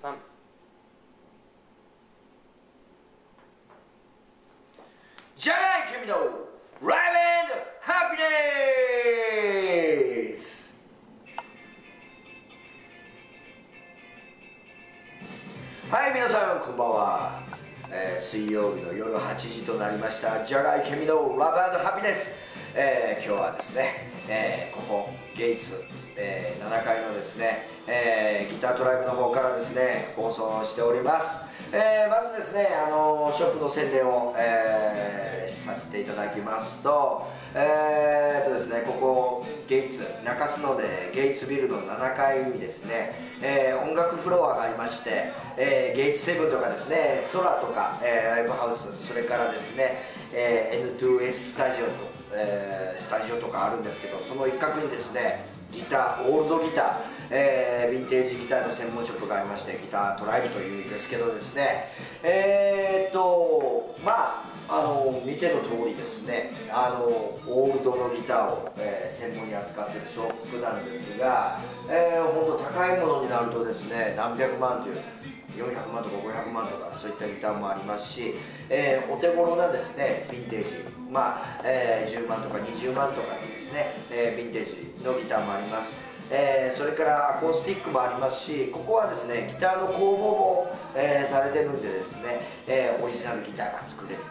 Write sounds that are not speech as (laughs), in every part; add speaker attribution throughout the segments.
Speaker 1: 3
Speaker 2: じゃがい君のライブハピネス。はい皆さんこんばんは、えー水曜日の夜8時となりました。じゃがい君のラブハピネス、えー今日はですね、えーここゲイツ、えー7階のですね、えーギタートライブの方からですね放送しております、えーまずですねあのショップの宣伝を、えーさせていただきますとえー、とですねここゲイツ中洲のでゲイツビルの7階にですね、えー音楽フロアがありまして、えーゲイツセブンとかですね空とか、えーライブハウスそれからですね、えー N2S スタジオと、えースタジオとかあるんですけどその一角にですねギターオールドギター、えーヴィンテージギターの専門ショップがありましてギタートライブというんですけどですね。えー、っとまああの見ての通りですね。あのオールドのギターを、えー専門に扱っているショップなんですが、えー、本当高いものになるとですね何百万という400万とか500万とかそういったギターもありますし、えーお手頃なですねヴィンテージまあ、えー10万とか20万とかですね、えーヴィンテージのギターもあります。えーそれからアコースティックもありますしここはですねギターの工房も、えーされてるんでですね、えーオリジナルギターが作れる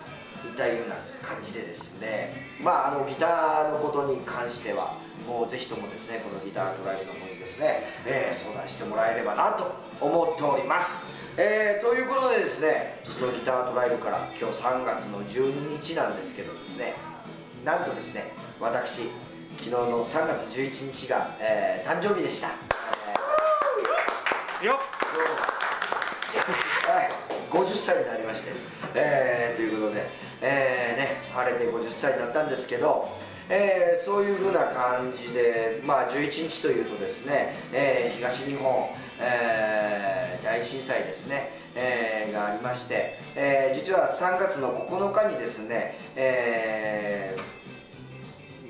Speaker 2: といったような感じでですねまああのギターのことに関してはもうぜひともですねこのギタートライブの方にですね、え相談してもらえればなと思っております。えということでですねそのギタートライブから今日3月の12日なんですけどですねなんとですね私昨日の3月11日が、えー誕生日でした、えー
Speaker 1: よっ。
Speaker 2: はい、50歳になりまして、えーということで、えーね、晴れて50歳になったんですけど、えーそういうふうな感じで、まあ、11日というとですね、えー東日本、えー大震災ですね、えーがありまして、えー実は3月の9日にですね、えー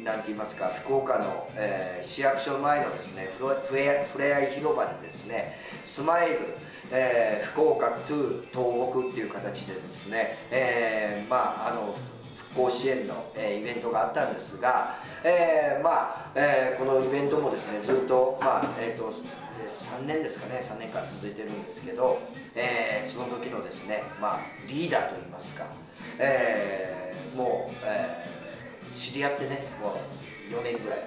Speaker 2: なんて言いますか福岡の、えー市役所前のですねふれふれふれあい広場でですねスマイル、えー福岡トゥ東北っていう形でですね、えーまああの復興支援の、えーイベントがあったんですが、えーまあえーこのイベントもですねずっと、まあえーとえ3年ですかね3年間続いてるんですけど、えーその時のですね、まあ、リーダーといいますか、えーもう、えー知り合ってねもう4年ぐらい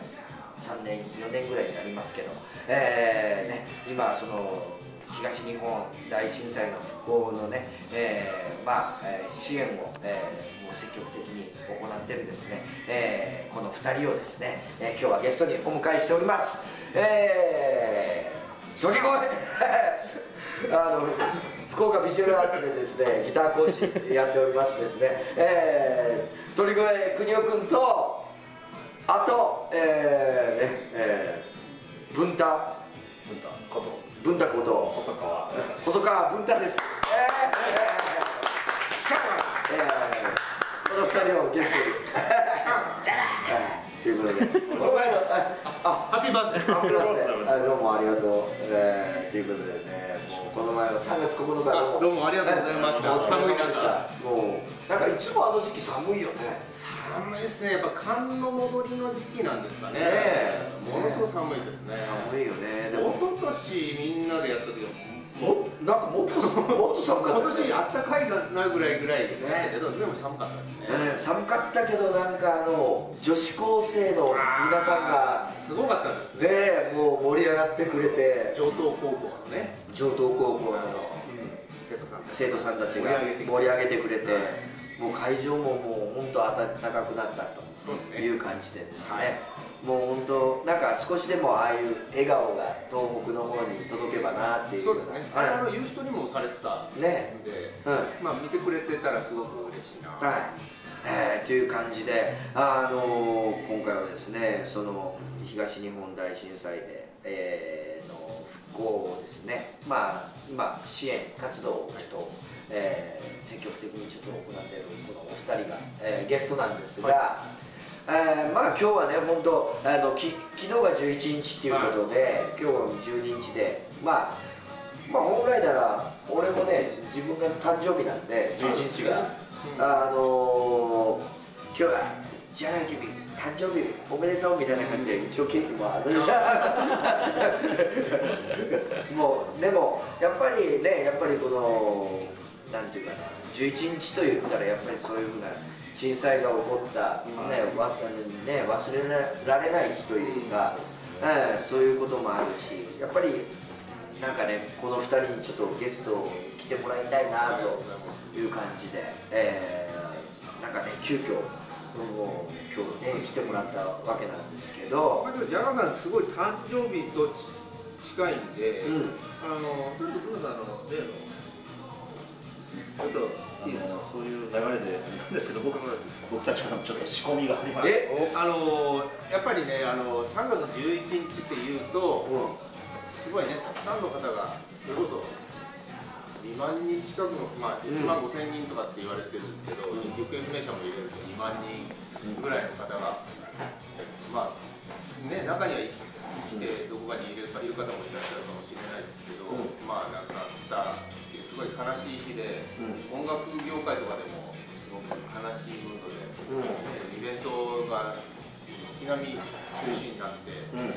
Speaker 2: 3年4年ぐらいになりますけど、えーね、今その東日本大震災の復興のね、えーまあえー支援を、えーもう積極的に行ってるですね、えーこの2人をですね、えー今日はゲストにお迎えしております。えー、鳥越！(laughs) あの福岡ビジュアルアーツでですね (laughs) ギター講師やっておりますですね、えー、鳥越邦夫君とあとえーねえー、文太。
Speaker 1: 文太。こと。
Speaker 2: 文太こと。
Speaker 1: 細川。(laughs)
Speaker 2: 細川文太です。えー、えー、この二人をゲストに。(laughs) はい。ということで。この前のあ
Speaker 3: ハッピーバースデー。
Speaker 2: ハッピーバースデー。はいどうもありがとう、えー、ということでねこの前の3月9日
Speaker 3: あどうもありがとうございました。
Speaker 2: お疲れ様でした
Speaker 3: 寒
Speaker 2: もうなんかいつもあの時期寒いよね。
Speaker 3: 寒いですね。やっぱ寒の戻りの時期なんですかね。
Speaker 2: ねえ。
Speaker 3: ものすごい寒いですね。
Speaker 2: 寒いよね。で
Speaker 3: 一
Speaker 2: も
Speaker 3: 昨年みんなでやった時は
Speaker 2: もなんかもっともっと寒かった
Speaker 3: 今年あったかいかなぐらいぐらいだったけど、でも寒かったですね。
Speaker 2: ね寒かったけどなんかあの女子高生の皆さんが
Speaker 3: すごかったですね
Speaker 2: ねもう盛り上がってくれて。
Speaker 3: 上東高校のね。
Speaker 2: 上東高校の
Speaker 3: 生徒さんたち
Speaker 2: 生徒さんたちが盛り上げてくれて。もう会場ももう本当暖かくなったという感じでですね。
Speaker 3: はい
Speaker 2: もう本当なんか少しでもああいう笑顔が東北の方に届けばなっていう。
Speaker 3: そうですね。あれあ
Speaker 2: は
Speaker 3: のユーストにもされてたん
Speaker 2: いね。
Speaker 3: で
Speaker 2: うん
Speaker 3: まあ見てくれてたらすごく嬉しいな。
Speaker 2: はい、えーという感じで、あのー今回はですねその東日本大震災で、えーの復興をですねまあ今支援活動をちょっと、えー積極的にちょっと行っているこのお二人が、えーゲストなんですが、えーまあ今日はね本当あのき昨日が11日ということで、今日は12日でまあまあ本来なたら俺もね自分が誕生日なんで11日が、あのー、今日はじゃあ君誕生日おめでとうみたいな感じで一応ケーキもある。もうでもやっぱりねやっぱりこのなんていうかな11日と言ったらやっぱりそういうふうな震災が起こった、ねわね、忘れられない日というか、ええそういうこともあるしやっぱりなんかねこの2人にちょっとゲスト来てもらいたいなという感じで、えーなんかね急遽もう今日ね来てもらったわけなんですけど。
Speaker 3: まあ、でもジャガーさんすごい誕生日と近いんで、
Speaker 2: うん。
Speaker 3: あのちょっとブーさんの例のちょっと
Speaker 1: あのそういう流れでなんですけど僕僕たちからもちょっと仕込みがありまして。
Speaker 2: え
Speaker 3: あのやっぱりねあの3月11日っていうと
Speaker 2: う
Speaker 3: すごいねたくさんの方がそれこそ2万人近くの、まあ、1万5千人とかって言われてるんですけど、
Speaker 2: うん。
Speaker 3: 行方不明者もいるんですけど2万人ぐらいの方が、まあね中には生きてどこかにいるいる方もいらっしゃるかもしれないですけど、
Speaker 2: うん。
Speaker 3: まあ亡くなったしい日で、
Speaker 2: う
Speaker 3: 音楽業界とかでもすごく悲しいムードで、
Speaker 2: うん。
Speaker 3: イベントが軒並み中止になって、
Speaker 2: んうん。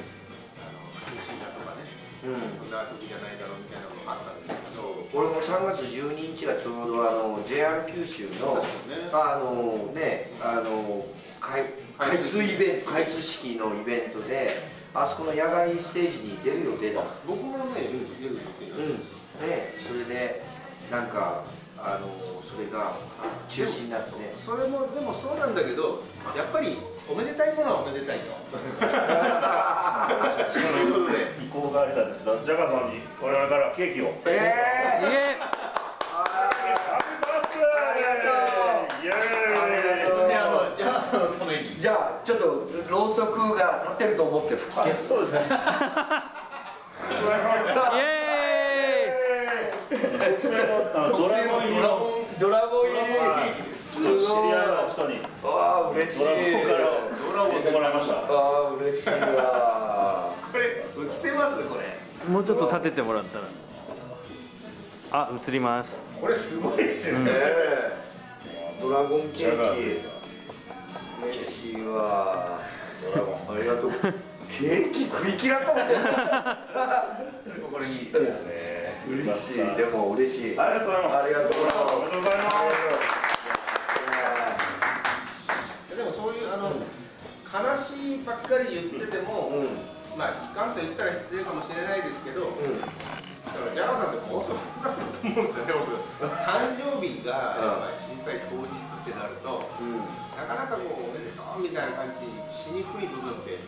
Speaker 3: あの不審だとかね
Speaker 2: うん。
Speaker 3: そんな時じゃないだろうみたいなのもあったんですけど
Speaker 2: 俺も3月12日がちょうどあの JR 九州の
Speaker 3: ね。
Speaker 2: あのねあの開開通イベント開通式。のイベントであそこの野外ステージに出る予定だ
Speaker 3: 僕もね出る予定なんです
Speaker 2: でそれでなんかあのそれが中止になってね。
Speaker 3: それもでもそうなんだけどやっぱりおめでたいものはおめでたいと。ということで。
Speaker 1: 意向があれなんです。けどジャガーさんに我々からケーキを。
Speaker 2: えー。
Speaker 1: ハッピー。
Speaker 2: じゃあちょっとろうそくが立ってると思って吹き消す。
Speaker 1: そうですね (laughs) ドラゴン入りの
Speaker 2: ドラゴン入
Speaker 1: はい
Speaker 2: りす
Speaker 1: 知
Speaker 2: ごい
Speaker 1: り合いの人に
Speaker 2: わあ嬉しい
Speaker 1: ドラゴンから
Speaker 3: ドラゴン
Speaker 1: 入れてもらいました
Speaker 2: ああ嬉しいわ
Speaker 3: これ映せますこれ
Speaker 4: もうちょっと立ててもらったらあ映ります
Speaker 3: これすごいですよね、
Speaker 2: ドラゴンケ
Speaker 1: ー
Speaker 2: キ。嬉しいわ
Speaker 1: ドラゴン。
Speaker 2: ありがとうケーキ食い切らんかもしれない
Speaker 3: これに
Speaker 1: ですね
Speaker 2: 嬉しいでも嬉しい
Speaker 1: ありがとうございます
Speaker 2: ありがとうございます
Speaker 1: でとうござい。ます
Speaker 3: でもそういうあの悲しいばっかり言ってても、
Speaker 2: うん
Speaker 3: まあいかんと言ったら失礼かもしれないですけど、
Speaker 2: うん
Speaker 3: だからジャガーさんってものすごく複雑だと思うんですよね僕誕生日がやっぱり震災当日ってなると
Speaker 2: うん
Speaker 3: なかなかこうおめでとうみたいな感じにしにくい部分って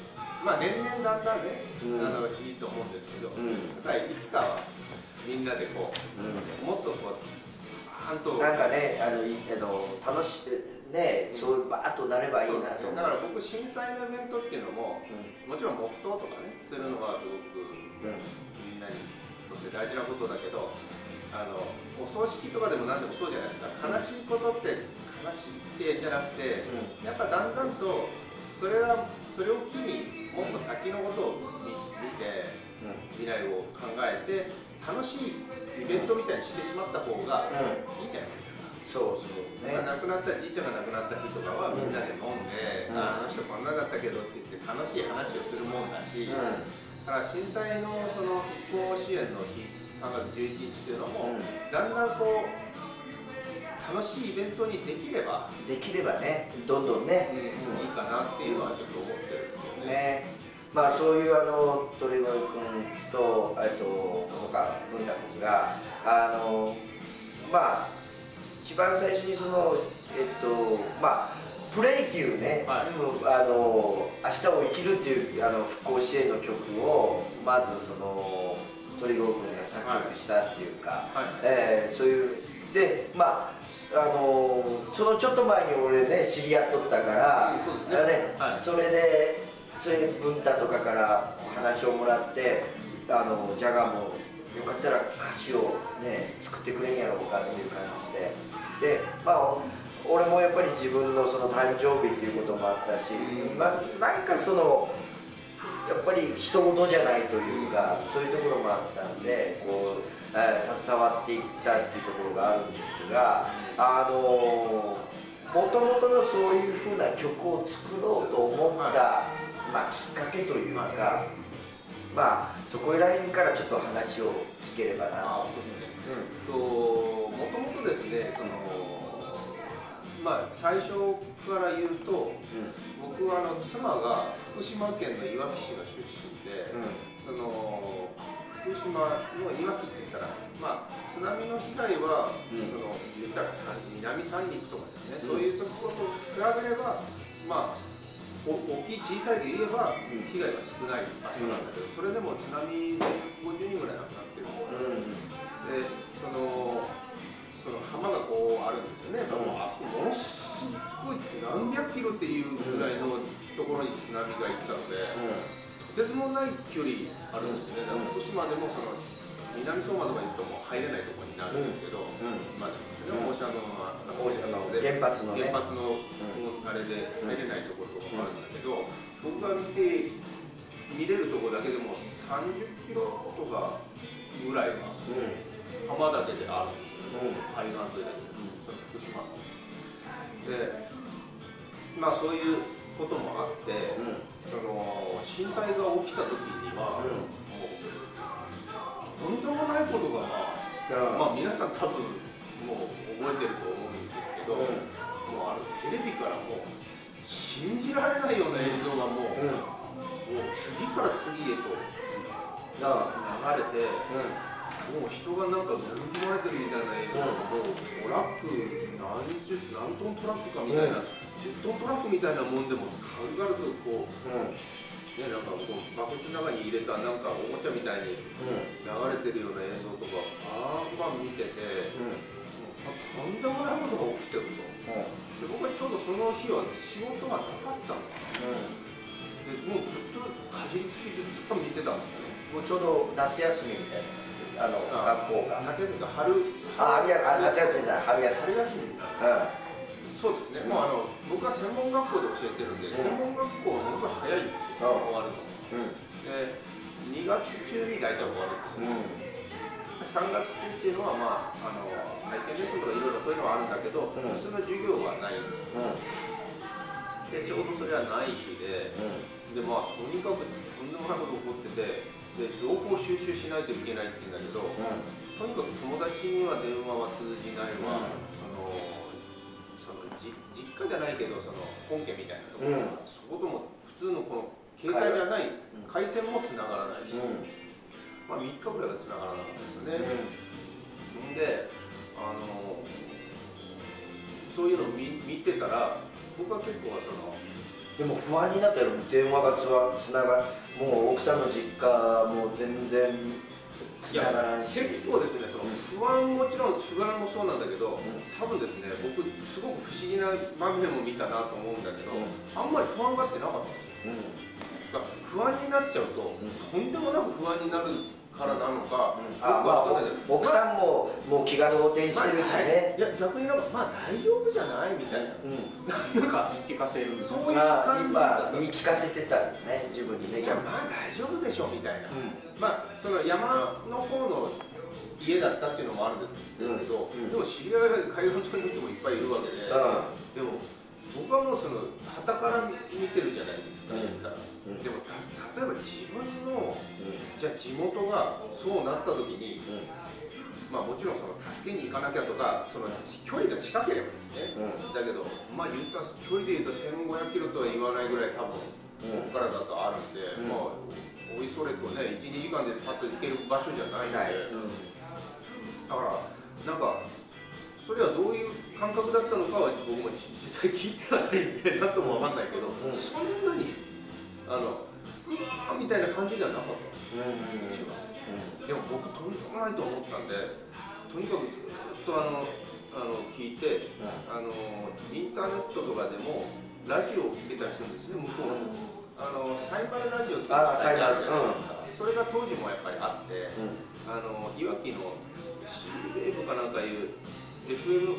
Speaker 3: まあ年々だんだんね、
Speaker 2: うん。
Speaker 3: あのいいと思うんですけど、
Speaker 2: うん。
Speaker 3: やっぱりいつかはみんなでこう、もっとこうバーンと。
Speaker 2: なんかねあのいあの楽しくねそういうバーッとなればいいなと思う。
Speaker 3: だから僕震災のイベントっていうのも、もちろん黙祷とかねするのはすごく
Speaker 2: うん。
Speaker 3: みんなにとって大事なことだけどあのお葬式とかでも何でもそうじゃないですか。悲しいことって悲しいってじゃなくて、やっぱだんだんとそれはそれを機にもっと先のことを見見て未来を考えて楽しいイベントみたいにしてしまった方がいいじゃないですか。
Speaker 2: そうそうね。
Speaker 3: まあ亡くなったじいちゃんが亡くなった日とかはみんなで飲んで、
Speaker 2: うん。
Speaker 3: ああの人こんなだったけどって言って楽しい話をするもんだし、
Speaker 2: う
Speaker 3: だから震災のその復興支援の日3月11日っていうのも、
Speaker 2: うん。
Speaker 3: だんだんこう楽しいイベントにできれば、
Speaker 2: んできればねどんどんね。
Speaker 3: いいかなっていうのはちょっと思ってね。
Speaker 2: ねまあそういうあの鳥越君とえっと細川文太君があのまあ一番最初にそのえっとまあプレイっていうね、
Speaker 3: はい。
Speaker 2: うんあの明日を生きるっていうあの復興支援の曲をまずその鳥越君が作曲したっていうか、
Speaker 3: はい。
Speaker 2: えーそういうでまああのそのちょっと前に俺ね知り合っとったから、
Speaker 3: ね。
Speaker 2: あの
Speaker 3: はい。
Speaker 2: それでそれで文太とかから話をもらってあのジャガーもよかったら歌詞をね作ってくれんやろうかっていう感じで。でまあ俺もやっぱり自分のその誕生日っていうこともあったし、
Speaker 3: うん。
Speaker 2: まあ、なんかそのやっぱり人事じゃないというか、そういうところもあったんでこうえー携わっていきたいっていうところがあるんですがあのもともとのそういうふうな曲を作ろうと思った、まあ、きっかけというか、まあそこら辺からちょっと話を聞ければな
Speaker 3: ともともとですねそのまあ最初から言うと僕はあの妻が福島県のいわき市の出身で、その福島のいわきって言ったら、まあ、津波の被害は、
Speaker 2: うん。
Speaker 3: その言ったらさ南三陸とかですね、
Speaker 2: うん
Speaker 3: そういうところと比べれば、まあ、お大きい小さいで言えば
Speaker 2: ん。
Speaker 3: 被害が少ない場所なんだけど、それでも津波で150人ぐらい亡くなってる。んでそのその浜がこうあるんですよね、
Speaker 2: うん。
Speaker 3: もうあそこものすごい何百キロっていうぐらいのところに津波が行ったので、とてつもない距離あるんですよね、だから福島でもその南相馬とか行くともう入れないところになるんですけど、まあですね、
Speaker 2: うん
Speaker 3: 放射能の
Speaker 2: 放射能原発のね。
Speaker 3: 原発のあれで入れないところとかもあるんだけど、僕が見て見れるところだけでも30キロとかぐらいは浜だけであるんですよ、
Speaker 2: うん
Speaker 3: 海岸沿いだけで、福島の。で、まあそういうこともあって、その震災が起きた時には、
Speaker 2: うん。
Speaker 3: もうとんでもないことが、まあ、まあ皆さん多分もう覚えてると思うんですけど、もうあのテレビからもう信じられないような映像がもう,、もう次から次へと流れて、もう人がなんか飲み込まれてるみたいな映像がもうトラック何十何トントラックかみたいな、10トントラックみたいなもんでも軽々とこう。ね、なんかこうバケツの中に入れたなんかおもちゃみたいに流れてるような映像とかバンバン見てて、もうとんでもないことが起きてるとで僕はちょうどその日はね仕事がなかったんですよでもうずっとかじりつきでずっと見てたんですよね
Speaker 2: もうちょうど夏休みみたいなあの学校が
Speaker 3: 夏休みが春
Speaker 2: あ春やあ夏休みじゃない春休み
Speaker 3: 春休みになるそうですね、もうあの僕は専門学校で教えてるんで、
Speaker 2: うん
Speaker 3: 専門学校はものすごい早いんですよ、
Speaker 2: うん
Speaker 3: 終わるの
Speaker 2: うん
Speaker 3: で2月中に大体終わるんですよ、3月っていうのは、まあ、あの体験レッスンとかいろいろそういうのはあるんだけど、
Speaker 2: ん。
Speaker 3: 普通の授業はない。でちょうどそれはない日で、でまあ、とにかくとんでもないこと起こっててで情報収集しないといけないって言うんだけど、とにかく友達には電話は通じないわ、そのそのじ実家じゃないけどその本家みたいなところ、
Speaker 2: うん。
Speaker 3: そことも普通のこの携帯じゃない回線もつながらないし、まあ、3日ぐらいはつながらなかったですよね。であのそういうのを見見てたら僕は結構その
Speaker 2: でも不安になったよ。電話がつわつながもう奥さんの実家もう全然つながらんし。
Speaker 3: 結構ですねその不安もちろん不安もそうなんだけど、多分ですね僕すごく不思議な場面も見たなと思うんだけど、
Speaker 2: うん。
Speaker 3: あんまり不安がってなかったんですよ。だから不安になっちゃうと、とんでもなく不安になるからなのか、
Speaker 2: あまあ
Speaker 3: よくわかんないけど
Speaker 2: お奥さんももう気が動転してるしね、
Speaker 3: い。や逆になんかまあ大丈夫じゃないみたいな、なんか
Speaker 1: 言い聞かせる
Speaker 3: そういう
Speaker 2: まあ
Speaker 3: 感じ
Speaker 2: 今言い聞かせてたね自分にね
Speaker 3: いやまあ大丈夫でしょみたいな、まあその山の方の家だったっていうのもあるんですけど、
Speaker 2: うん。うん。
Speaker 3: でも知り合いが海岸沿いの人もいっぱいいるわけで、でも僕はもうその旗から見てるじゃないですか、
Speaker 2: うん。
Speaker 3: 言った
Speaker 2: ん。
Speaker 3: でもた例えば自分のじゃあ地元がそうなった時に、まあもちろんその助けに行かなきゃとかその距離が近ければですね、
Speaker 2: うん。
Speaker 3: だけどまあ言ったら距離で言うと1500キロとは言わないぐらい多分ここからだとあるんで、
Speaker 2: うん。
Speaker 3: まあおいそれとね12時間でパッと行ける場所じゃないんで、だからなんかそれはどういう感覚だったのかは僕も実際聞いてはないんでなんともわかんないけど、
Speaker 2: うん。
Speaker 3: そんなにあのうわーみたいな感じではなかったんですよでも僕とんでもないと思ったんでとにかくずっとあのあの聞いて、あのインターネットとかでもラジオを聞けたりするんですね向こうの、あのサイバルラジオって
Speaker 2: あサイバル
Speaker 3: あるじゃないですか、それが当時もやっぱりあって、あのいわきの C ウェーブかなんかいう FM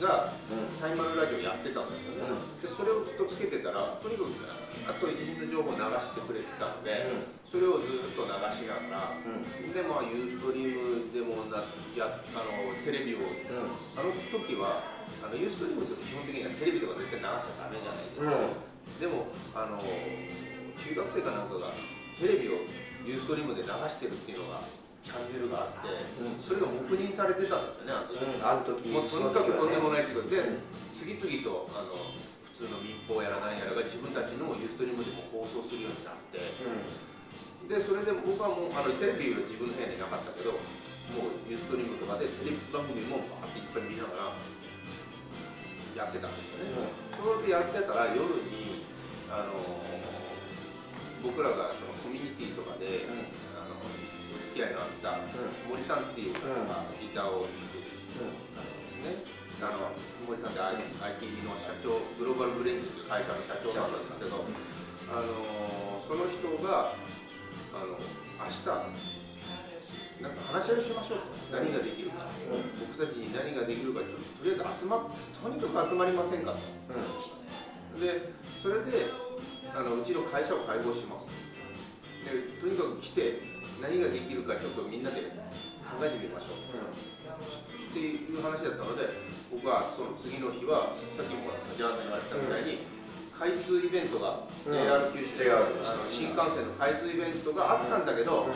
Speaker 3: がサイマルラジオやってたんですよね、でそれをずっとつけてたらとにかくずっとみんな情報を流してくれてたんで、それをずっと流しながら、でまあユーストリームでもなやあのテレビを、あの時はあのユーストリームって基本的にはテレビとか絶対流しちゃダメじゃないですか、でもあの中学生かなんかがテレビをユーストリームで流してるっていうのがチャンネルがあって、それが黙認されてたんですよねあの時、
Speaker 2: あの時
Speaker 3: もうとにかくとんでもないってことで、次々とあの普通の民放やら何やらが自分たちのユーストリームでも放送するようになって、でそれで僕はもうあのテレビは自分の部屋になかったけどもうユーストリームとかでテレビ番組もバーっていっぱい見ながらやってたんですよね、それでやってたら夜にあの僕らがそのコミュニティとかで、あのお付き合いのあった森さんっていう方がギターを弾く方ですね、あの森さんって IT の社長グローバルブレンズっていう会社の社長なんですけど、あのその人があの明日なんか話し合いしましょうと。何ができるか、僕たちに何ができるかちょっととりあえず集まとにかく集まりませんかと、でそれであのうちの会社を開放しますでとにかく来て何ができるかちょっとみんなで考えてみましょう、っていう話だったので僕はその次の日はさっきもジャーさん言われたみたいに、開通イベントが、
Speaker 2: うん。
Speaker 3: JR 九州
Speaker 2: JR
Speaker 3: あの新幹線の開通イベントがあったんだけど、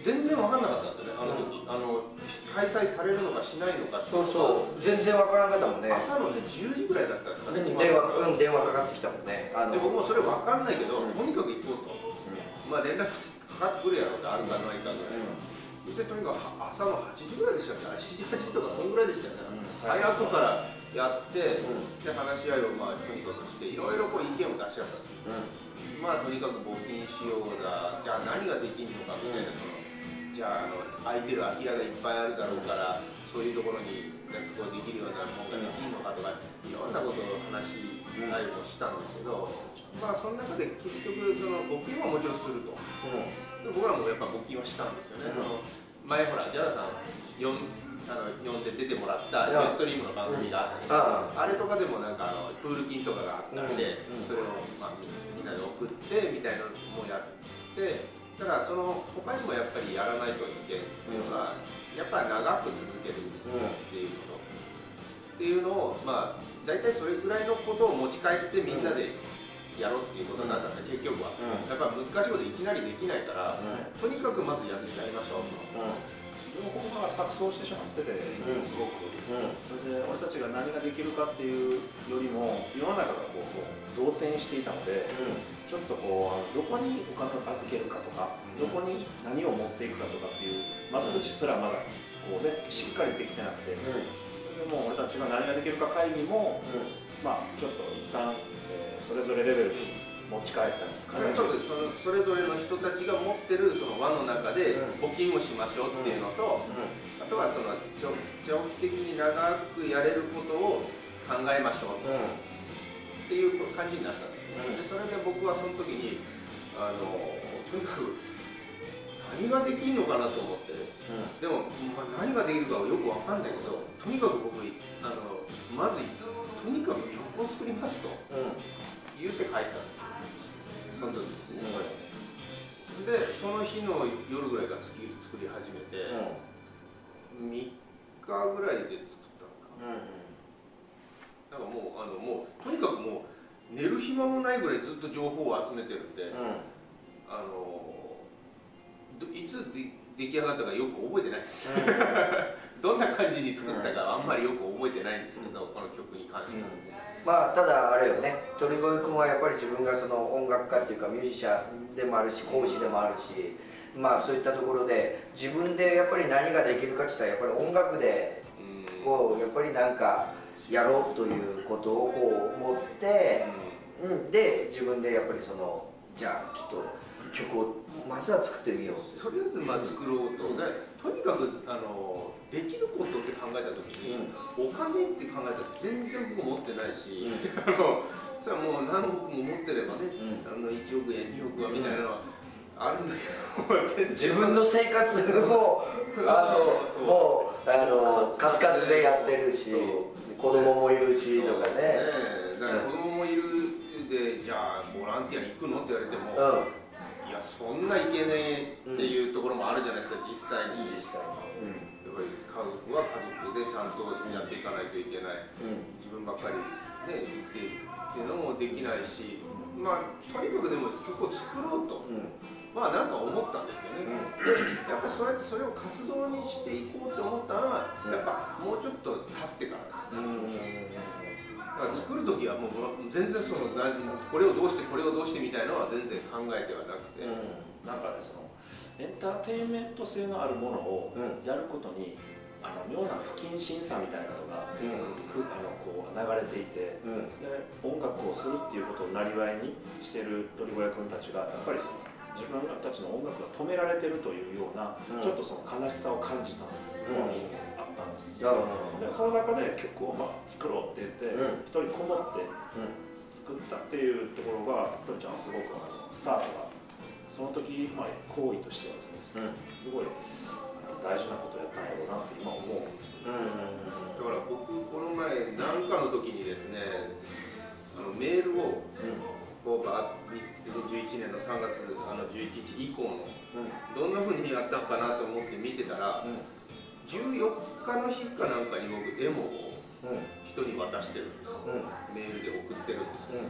Speaker 3: 全然分かんなかったんですよねあの時、あの開催されるのかしないのか
Speaker 2: そうそう。全然わからんかったもんね。
Speaker 3: 朝のね10時ぐらいだったんですかね、
Speaker 2: 電話うん電話かかってきたもんね。あの。
Speaker 3: で僕もそれ分かんないけど、
Speaker 2: うん。
Speaker 3: とにかく行こうと、まあ連絡かかってくるやろうってあるかないかぐらい、でとにかくは朝の8時ぐらいでしたっけ7時8時とかそん。ぐらい。でしたよね、早くからやって、
Speaker 2: うん。
Speaker 3: で話し合いをまあとにかくしていろいろこう意見を出し合ったんですよ。まあとにかく募金しようだじゃあ何ができるのかみたいな、
Speaker 2: うん。
Speaker 3: そのじゃああの空いてる空き家がいっぱいあるだろうから、そういうところになんかこうできるようなものができるのかとか、いろんなことを話し合いをしたんですけど、まあその中で結局その募金はもちろんすると。で僕らもやっぱ募金はしたんですよね、
Speaker 2: うん。
Speaker 3: 前ほらジャダさん呼んあの呼んで出てもらったストリームの番組があって、
Speaker 2: あ
Speaker 3: あれとかでもなんかあのプール金とかがあったんで、
Speaker 2: うん。うん。
Speaker 3: それを、まあ、みみんなで送ってみたいなのもやってだからその他にもやっぱりやらないといけんっていうのは、やっぱり長く続けるっていうこと、っていうのをまあ大体それぐらいのことを持ち帰ってみんなでやろうっていうことになったんで、結局は、
Speaker 2: うん。
Speaker 3: やっぱ難しいこといきなりできないから、
Speaker 2: うん。
Speaker 3: とにかくまずやりやりましょうと。
Speaker 1: 情報が錯綜してしまってて、
Speaker 2: ん。
Speaker 1: すごく、それで俺たちが何ができるかっていうよりも世の中がこうこう動転していたので、ちょっとこうどこにお金を預けるかとか、
Speaker 3: うん。
Speaker 1: どこに何を持っていくかとかっていう窓口すらまだこう、ね、しっかりできてなくて、それでもう俺たちが何ができるか会議も、まあ、ちょっと一旦、えーそれぞれレベルに持ち帰ったり
Speaker 3: とにかくそのそれぞれの人たちが持ってるその輪の中で
Speaker 2: うん。
Speaker 3: 募金をしましょうっていうのと、あとはその長長期的に長くやれることを考えましょう。っていう感じになったんですよ、
Speaker 2: うん。
Speaker 3: でそれで僕はその時にあのとにかく何ができるのかなと思って。でも、まあ、何ができるかはよくわかんないけどとにかく僕あのまずとにかく曲を作りますと言って帰ったんですよ。その時ですね、でその日の夜ぐらいから作り作り始めて、3日ぐらいで作ったのかな。なんかもうあのもうとにかくもう寝る暇もないぐらいずっと情報を集めてるんで、あのどいつで出来上がったかよく覚えてないです、(laughs) どんな感じに作ったかあんまりよく覚えてないんですけど、この曲に関しては。ですね、
Speaker 2: まあただあれよね鳥越君はやっぱり自分がその音楽家っていうかミュージシャンでもあるし講師でもあるしまあそういったところで自分でやっぱり何ができるかって言ったらやっぱり音楽でこうやっぱりなんかやろうということをこう思って、うん、で自分でやっぱりそのじゃあちょっと曲をまずは作ってみよう
Speaker 3: とりあえずまあ作ろうと。でとにかくあのできることって考えた時に、お金って考えたら全然僕持ってないし、あのそれはもう何億も持ってればね、あの1億円2億はみたいなのはあるんだけど、
Speaker 2: 自分の生活もあのもうあのカツカツでやってるし子供もいるしとかね。
Speaker 3: だから子供もいるでじゃあボランティア行くのって言われても、
Speaker 2: う
Speaker 3: いやそんないけねえっていうところもあるじゃないですか実際に。
Speaker 2: ん実際
Speaker 3: やっぱり家族は家族でちゃんとやっていかないといけない。
Speaker 2: に
Speaker 3: 自分ばっかりね行ってっていうのもできないしまあとにかくでも曲を作ろうと。
Speaker 2: うん。うん
Speaker 3: まあなんか思ったんですよね、(clears throat) やっぱりそうやってそれを活動にしていこうって思ったのは
Speaker 2: うん。
Speaker 3: やっぱもうちょっと経ってからです
Speaker 2: うん
Speaker 3: だから作る時はもう全然その何これをどうしてこれをどうしてみたいのは全然考えてはなくて、
Speaker 1: なんかねそのエンターテインメント性のあるものを
Speaker 2: うん。
Speaker 1: やることに、あの妙な不謹慎さみたいなのが、
Speaker 2: うん。
Speaker 1: くあのこう流れていて
Speaker 2: うん。
Speaker 1: で音楽をするっていうことをなりわいにしてる鳥越君たちがやっぱりその自分たちの音楽が止められてるというような、
Speaker 2: うん。
Speaker 1: ちょっとその悲しさを感じたのがあったんです、でその中で曲をまあ作ろうって言って
Speaker 2: うん。
Speaker 1: 一、人こもって作ったっていうところがトリちゃんはすごくスタートがその時、まあ、行為としてはですね
Speaker 2: うん。
Speaker 1: すごいあの大事なことやったんやろうなって今思うんです
Speaker 2: うん
Speaker 3: だから僕この前何かの時にですねあのメールをこうバーッ2011年の3月あの11日以降のどんな風にやったのかなと思って見てたら14日の日かなんかに僕デモを人に渡してるんですよ。メールで送ってるんですよ。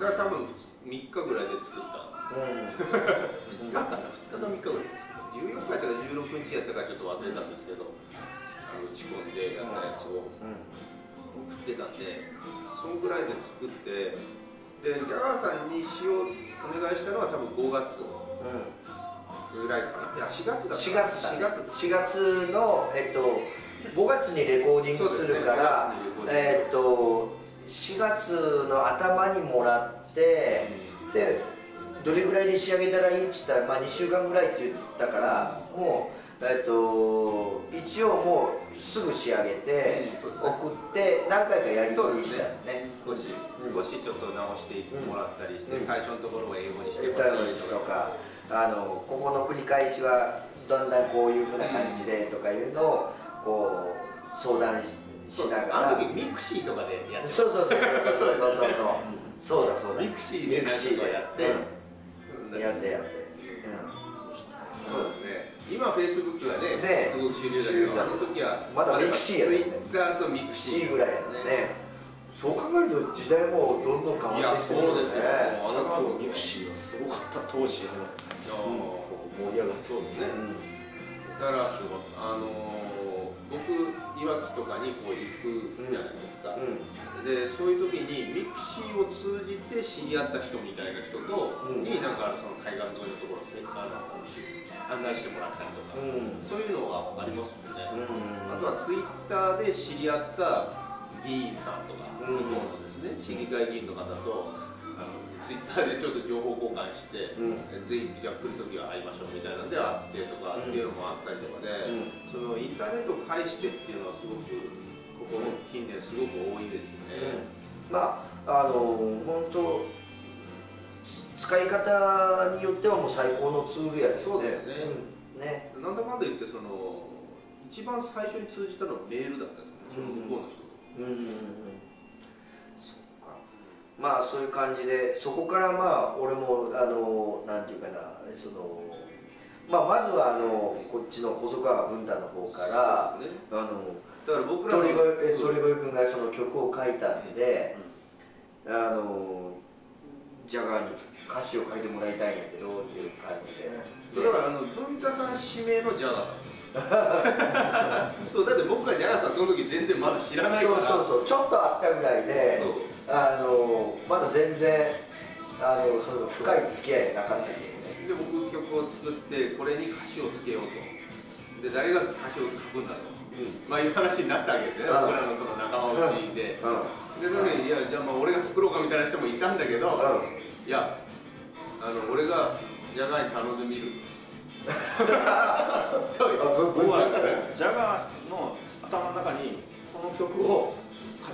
Speaker 3: だから多分3日ぐらいで作った2日かな2日か3日ぐらいです14日やったか16日やったかちょっと忘れたんですけどあの打ち込んでやったやつを送ってたんでそのぐらいで作ってでギャガーさんに詩をお願いしたのは多分5月ぐらいかな。いや4月だった
Speaker 2: 4月だ。
Speaker 3: 4月
Speaker 2: 4月のえっと5月にレコーディングするから、
Speaker 3: ね5月にレコーディング
Speaker 2: えっと4月の頭にもらってでどれぐらいで仕上げたらいいっつったら、まあ、2週間ぐらいって言ったからもう、えっと、一応もうすぐ仕上げて送って何回かやり取りしたよね、ね、
Speaker 3: 少し少しちょっと直してもらったりして、
Speaker 2: うん、
Speaker 3: 最初のところを英語にして
Speaker 2: もらったりとかあのここの繰り返しはだんだんこういうふうな感じでとかいうのをこう相談しながら。
Speaker 3: あの時ミクシーとかでやって
Speaker 2: そうそうそうそうそうそうそうそう。(laughs) だそうだ。
Speaker 3: ミクシーでやって、
Speaker 2: うんやってやって
Speaker 3: そうですね今フェイスブックはね
Speaker 2: ね
Speaker 3: すごく主流だけどあの時は
Speaker 2: まだミクシーや
Speaker 3: ツイ
Speaker 2: ったね
Speaker 3: ッターとミクシー。
Speaker 2: ぐらいやね。そう考えると時代もどんどん変わってきてる
Speaker 3: いやそうですよ。
Speaker 2: ね
Speaker 3: あの
Speaker 1: あのミクシーはすごかった当時。あのこう盛り上がって
Speaker 3: そうですね。だからあのー僕いわきとかにこう行くじゃないですか、
Speaker 2: うん。
Speaker 3: でそういう時にミクシーを通じて知り合った人みたいな人と、
Speaker 2: うん。
Speaker 3: になんかその海岸沿いのところ案内してもらったりとか、
Speaker 2: うん。
Speaker 3: そういうのがありますもんね、
Speaker 2: うん。
Speaker 3: あとはツイッターで知り合った議員さんとか、
Speaker 2: うん。
Speaker 3: ですね市議会議員の方とツイッターでちょっと情報交換して、
Speaker 2: うん。
Speaker 3: えぜひじゃあ来る時は会いましょうみたいなので会ってとかっていうのもあったりとかで、
Speaker 2: うん。
Speaker 3: そのインターネットを介してっていうのはすごくここ近年すごく多いですね。
Speaker 2: まああの本当つ使い方によってはもう最高のツールや
Speaker 3: そうですね。
Speaker 2: うん。ね。
Speaker 3: なんだかんだ言ってその一番最初に通じたのはメールだったんですよね、その向こうの人と。
Speaker 2: うんうんうんまあそういう感じでそこからまあ俺もあのなんていうかなそのまあまずはあのこっちの細川文太の方から
Speaker 3: そうですね。
Speaker 2: あの
Speaker 3: だから僕らの
Speaker 2: 鳥越え鳥越君がその曲を書いたんで、あのジャガーに歌詞を書いてもらいたいんやけどっていう感じで、
Speaker 3: だからあの文太さん指名のジャガー。さ (laughs) んそうだって僕がジャガーさんその時全然まだ知らないから。
Speaker 2: そうそうそう。ちょっとあったぐらいで
Speaker 3: そう
Speaker 2: あのまだ全然あのその深い付き合いなかったけどね。
Speaker 3: で僕曲を作ってこれに歌詞をつけようと。で誰が歌詞を書くんだと。まあいう話になったわけですね、
Speaker 2: うん。
Speaker 3: 僕らのその仲間内で、
Speaker 2: うん。
Speaker 3: でその時いやじゃあまあ俺が作ろうかみたいな人もいたんだけど、いやあの俺がジャガーに頼んでみる。(laughs) と
Speaker 2: あぶぶ
Speaker 1: 僕はジャガーの頭の中にこの曲を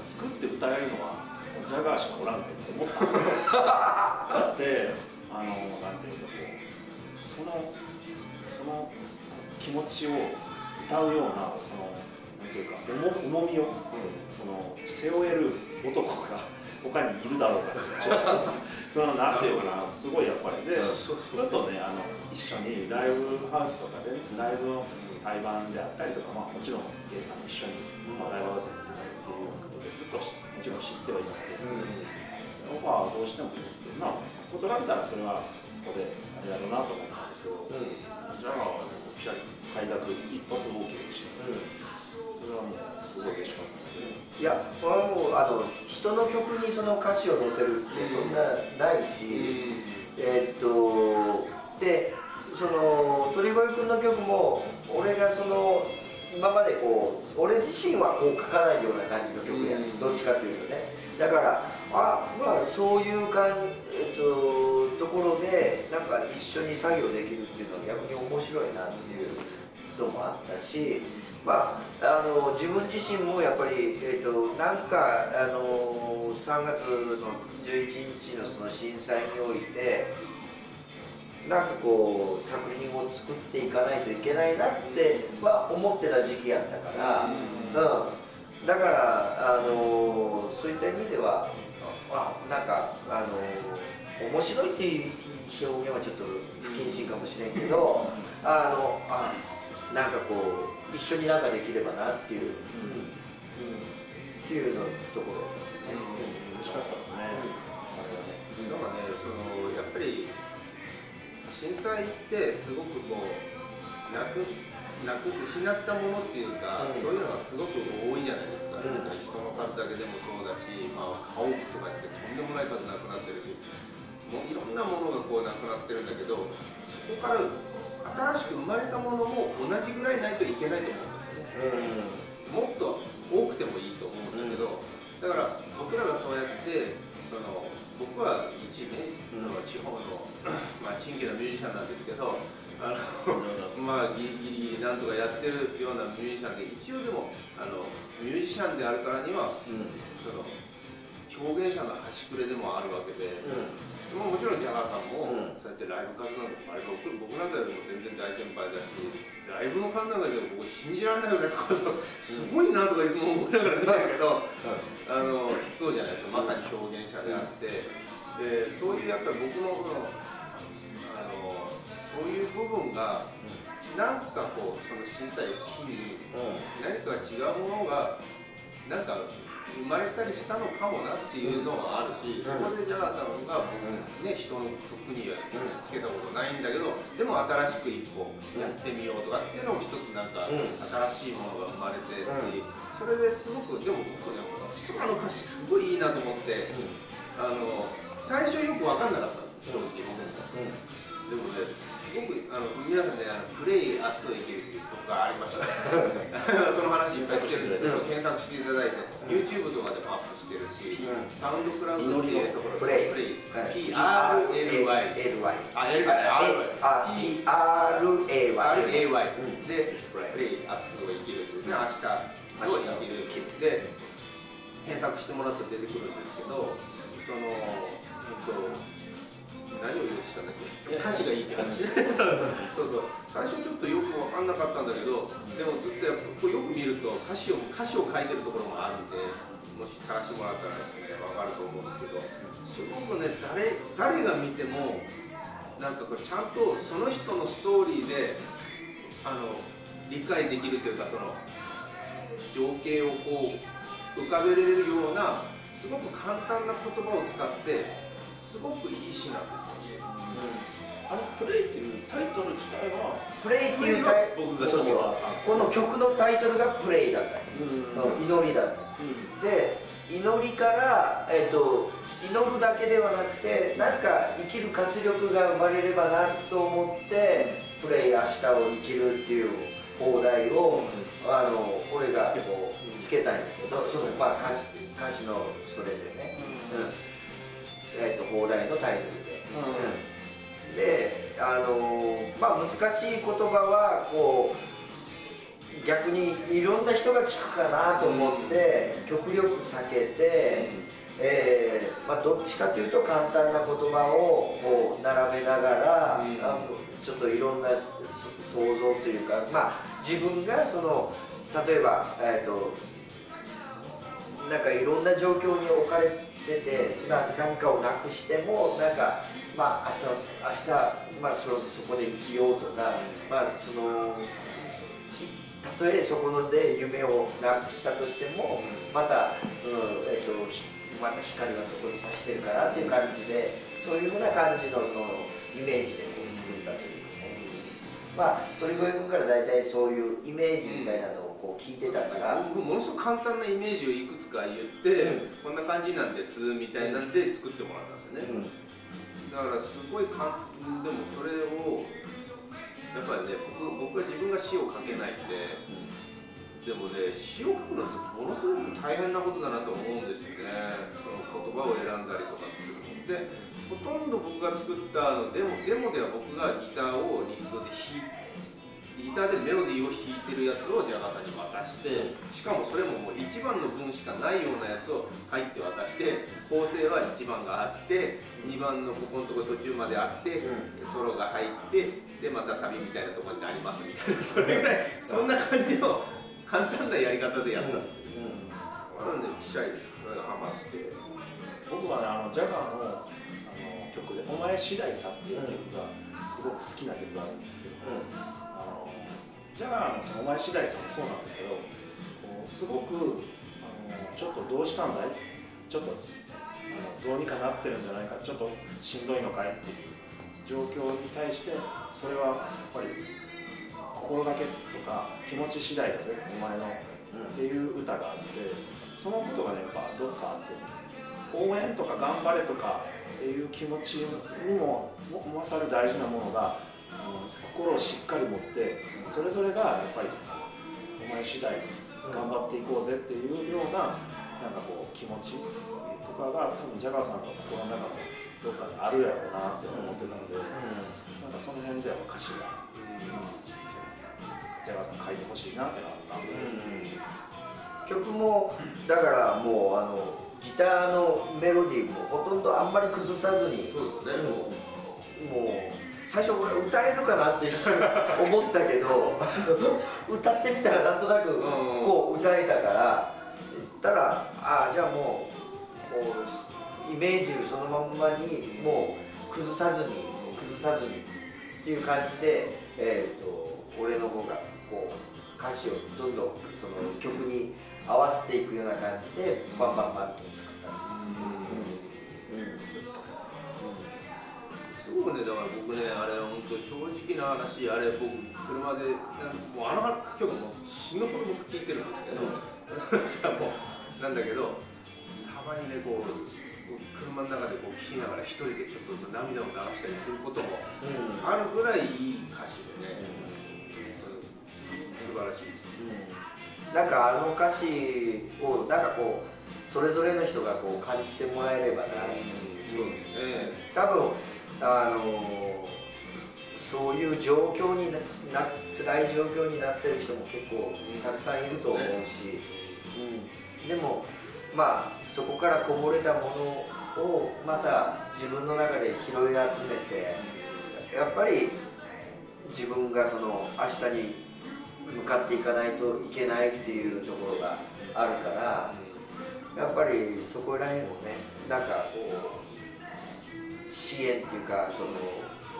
Speaker 1: 作って歌えるのはジャガーしかおらんって思ったんですよだってあのなんていうかこうそのその気持ちを歌うようなそのなんていうか重重みを、その背負える男が他にいるだろうかちょっとそのなんていうかなすごいやっぱりでずっとねあの一緒にライブハウスとかで、ね、ライブの対バンであったりとか、まあ、もちろん一緒に、まあ、ライブハウスに出たりっていうことでずっともちろん知ってはいたので、オファーどうしてもまあ断られたらそれはそこであれだろうなと思ったんですけど、じゃあピシャリ開拓一発 OK でした、それはもうすごい嬉しかった。
Speaker 2: いやこれはもうあの人の曲にその歌詞を載せるってそんなないし、えーっとでその鳥越君の曲も俺がその今までこう俺自身はこう書かないような感じの曲や、
Speaker 3: うん。
Speaker 2: どっちかというとねだからあまあそういうかん、えっとところでなんか一緒に作業できるっていうのは逆に面白いなっていうのもあったしまあ、あの自分自身もやっぱり、えー、となんかあの3月の11日のその震災においてなんかこう作品を作っていかないといけないなっては思ってた時期やったから、うん、だからあのそういった意味ではあなんかあの面白いっていう表現はちょっと不謹慎かもしれんけどあのあなんかこう一緒になんかできればなっていう、うん。っていうのところですね。
Speaker 1: 嬉しかったですね、あれはね。
Speaker 3: だからね、そのやっぱり震災ってすごくこうなくなく失ったものっていうか、
Speaker 2: うん。
Speaker 3: そういうのがすごく多いじゃないですか、
Speaker 2: うん。
Speaker 3: 人の数だけでもそうだし、まあ、家屋とかってとんでもない数なくなってるしもういろんなものがこうなくなってるんだけどそこから新しく生まれたものも同じぐらいないといけないと思うんですよね。もっと多くてもいいと思うんだけど、だから僕らがそうやってその僕は一ねその地方の、まあ、珍奇なミュージシャンなんですけどあのまあギリギリなんとかやってるようなミュージシャンで一応でもあのミュージシャンであるからにはその表現者の端くれでもあるわけで。まあもちろんジャガーさんも、
Speaker 2: うん。
Speaker 3: そうやってライブ活動のあれ僕僕なんかよりも全然大先輩だしライブの数なんかで僕信じられないぐらい数すごいなとかいつも思いながら見てるけど、あのそうじゃないですか。まさに表現者であって、でそういうやっぱり僕のそのあのそういう部分がなんかこうその震災を機に何か違うものがなんか生まれたりしたのかもなっていうのはあるし、そこでジャガーさんが僕、ね、人の曲には打ちつけたことないんだけどでも新しく一歩やってみようとかっていうのも一つなんか
Speaker 2: うん。
Speaker 3: 新しいものが生まれてっていう、それですごくでも僕ね実はあの歌詞すごいいいなと思って、あの最初よく分かんなかったんです正直。僕も。でもプレイ明日を生きるっていう曲がありました。(laughs) その話いっぱいしてるん。で、そう検索していただいて、YouTube とかでもアップしてるし、
Speaker 2: うん。
Speaker 3: サウンドクラウドっていうところ
Speaker 2: プレイ。
Speaker 3: プレイ。PRLY。
Speaker 2: LY
Speaker 3: あ、L じゃない、
Speaker 2: あ
Speaker 3: RY。
Speaker 2: PRAY
Speaker 3: で、プレイ明日を生きるですね、明日を生きるで、検索してもらったら出てくるんですけど、その、えっと、何を言おうとしたんだっけ？歌詞がいいって話そうそう。最初ちょっとよく分かんなかったんだけどでもずっとやっぱこうよく見ると歌詞を歌詞を書いてるところもあるんでもし探してもらったらですね分かると思うんですけどすごくね誰誰が見てもなんかこれちゃんとその人のストーリーであの理解できるというかその情景をこう浮かべれるようなすごく簡単な言葉を使ってすごくいい詩なんです。
Speaker 1: あのプレイっていうタイトル自体は、
Speaker 2: プレイっていうタイ
Speaker 3: 僕が
Speaker 2: そうこの曲のタイトルがプレイだった
Speaker 1: うん。
Speaker 2: うん祈りだったで祈りから、えっと祈るだけではなくてなんか生きる活力が生まれればなと思って「プレイ明日を生きる」っていう放題を、あの俺がこうつけたんやけどその、まあ、歌詞歌詞のそれでね、うん。えっと放題のタイトルで。うんであのまあ難しい言葉はこう逆にいろんな人が聞くかなと思って、極力避けて、えーまあ、どっちかというと簡単な言葉をこう並べながら、ちょっといろんなそ想像というか、まあ、自分がその例えば、えーと、なんかいろんな状況に置かれて出てな何かをなくしてもなんかまあ明日明日、まあ、そそこで生きようとか、まあそのたとえそこので夢をなくしたとしてもまたその、えーと、また光がそこに差してるからっていう感じでそういうふうな感じのそのイメージでこう作ったというね、まあ鳥越君から大体そういうイメージみたいなのをこう聞いてたから、
Speaker 3: 僕ものすごく簡単なイメージをいくつか言って、こんな感じなんですみたいなんで作ってもらったんですよね、だからすごい簡単でもそれをやっぱりね僕僕は自分が詩を書けないんで、でもね詩を書くのってものすごく大変なことだなと思うんですよね。その言葉を選んだりとかするのでほとんど僕が作ったのデモデモでは僕がギターをリードで弾いてギターでメロディーを弾いてるやつをジャガーさんに渡してしかもそれももう1番の分しかないようなやつを入って渡して構成は1番があって2番のここのとこ途中まであって、ソロが入ってでまたサビみたいなところになりますみたいな (laughs) それぐらいそんな感じの簡単なやり方でやったんですよ、うん。うん、なんでピシャイハマって。
Speaker 1: 僕はねあのジャガーのあの曲で「お前次第さ」っていう曲がすごく好きな曲があるんですけど、うんジャガーのそのお前次第さんもそうなんですけどこうすごくあのちょっとどうしたんだい？ちょっとあのどうにかなってるんじゃないか？ちょっとしんどいのかい？っていう状況に対してそれはやっぱり心がけとか気持ち次第だぜお前の、っていう歌があってそのことがねやっぱどっかあって応援とか頑張れとかっていう気持ちにも勝る大事なものが心をしっかり持ってそれぞれがやっぱりお前次第頑張っていこうぜっていうようななんかこう気持ちとかが多分ジャガーさんの心の中のどっかにあるやろうなって思ってたんで、うん、なんかその辺では歌詞が、うん、ジャガーさん書いてほしいなってなったんで、うん、
Speaker 2: 曲もだからもうあのギターのメロディーもほとんどあんまり崩さずに
Speaker 3: そうですね、
Speaker 2: もう最初俺歌えるかなって一瞬思ったけど (laughs) 歌ってみたらなんとなくこう歌えたから言ったらああじゃあもうもうイメージそのまんまにもう崩さずに崩さずにっていう感じで、えーと、俺の方がこう歌詞をどんどんその曲に合わせていくような感じでバンバンバンと作った
Speaker 3: すごくねだから僕ねあれ本当正直な話あれ僕車でもうあの曲も死ぬほど僕聴いてるんですけど、さもうなんだけどたまにねこう車の中でこう聴きながら一人でちょっと涙を流したりすることもあるぐらいいい歌詞でね、うん、素晴らしい、
Speaker 2: うん、なんかあの歌詞をなんかこうそれぞれの人がこう感じてもらえればな、うん、そうですね。多分あのそういう状況にな辛い状況になってる人も結構たくさんいると思うし、うん、でもまあそこからこぼれたものをまた自分の中で拾い集めてやっぱり自分がその明日に向かっていかないといけないっていうところがあるからやっぱりそこら辺をねなんかこう支援っていうかその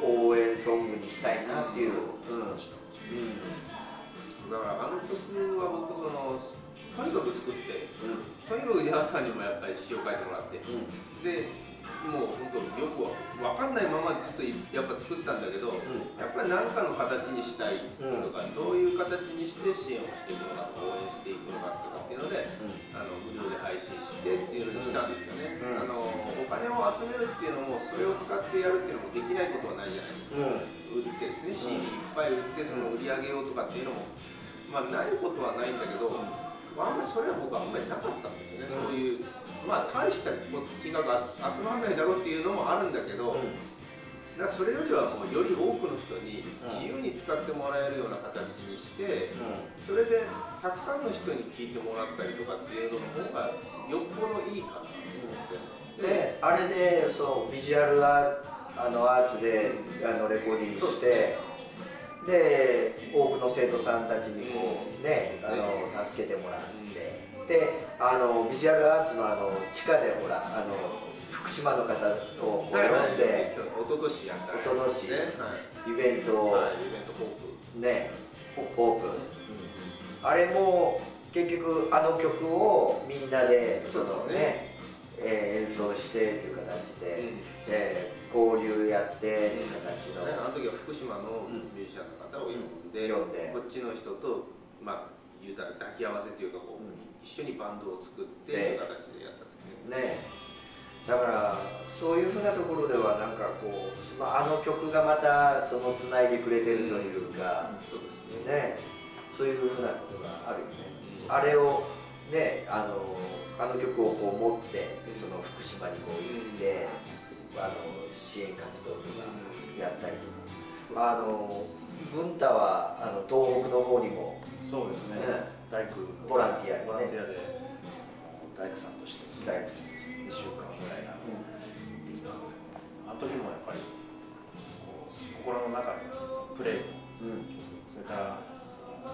Speaker 2: 応援ソングにしたいなっていう、うん、うん、だ
Speaker 3: からあの曲は僕そのとにかく作って、うん、とにかくジャーさんにもやっぱり詩を書いてもらって、うん、でもう本当よく分かんないままずっとやっぱ作ったんだけど、うん、やっぱり何かの形にしたいとか、うん、どういう形にして支援をしていくのか応援していくのかとかっていうので、うん、あの無料で配信してっていうのにしたんですよね、あのお金を集めるっていうのもそれを使ってやるっていうのもできないことはないじゃないですか、売ってですね CD いっぱい売ってその売り上げようとかっていうのもまあないことはないんだけど、まあ、あんまりそれは僕はあんまりなかったんですよね、そういうまあ大した金額集まらないだろうっていうのもあるんだけど、うん、だそれよりはもうより多くの人に自由に使ってもらえるような形にして、うん、それでたくさんの人に聞いてもらったりとかっていうのの方がよっぽどいいかなと思って。
Speaker 2: であれでそうビジュアルアあのアーツで、あのレコーディングしてで多くの生徒さんたちにこうね、あの助けてもらって、であのビジュアルアーツのあの地下でほらあの福島の方を呼んで、
Speaker 3: 一昨年やった
Speaker 2: 一昨年
Speaker 3: ね。はい。
Speaker 2: イベントを
Speaker 3: はい、イベントホープ。
Speaker 2: ねホープ、あれも結局あの曲をみんなでその
Speaker 3: そう
Speaker 2: ねえー演奏してという形で、
Speaker 3: うん。
Speaker 2: えー交流やってっていう形の、
Speaker 3: ねあの時は福島のミュージシャンの方を呼んで,、
Speaker 2: うん呼んで。
Speaker 3: こっちの人とまあ言うたら抱き合わせというかこう、
Speaker 2: うん
Speaker 3: 一緒にバンドを作っていう形でやったんですね。
Speaker 2: ね。だからそういうふうなところではなんかこうまああの曲がまたそのつないでくれてるというか、
Speaker 3: そうですね。
Speaker 2: ね。そういうふうなことがあるよね、
Speaker 3: うん。
Speaker 2: あれをねあのあの曲をこう持ってその福島にこう行って、あの支援活動とかやったりとか、あの文太はあの東北の方にも。
Speaker 1: そうですね。
Speaker 2: ね
Speaker 1: 大工。
Speaker 2: ボランティアでね。
Speaker 1: ボランティアで大工さんとして。
Speaker 2: 大工
Speaker 1: 2週間ぐらいな。できたんですけどあの時もやっぱりこう心の中でプレイ。
Speaker 2: うん。
Speaker 1: それから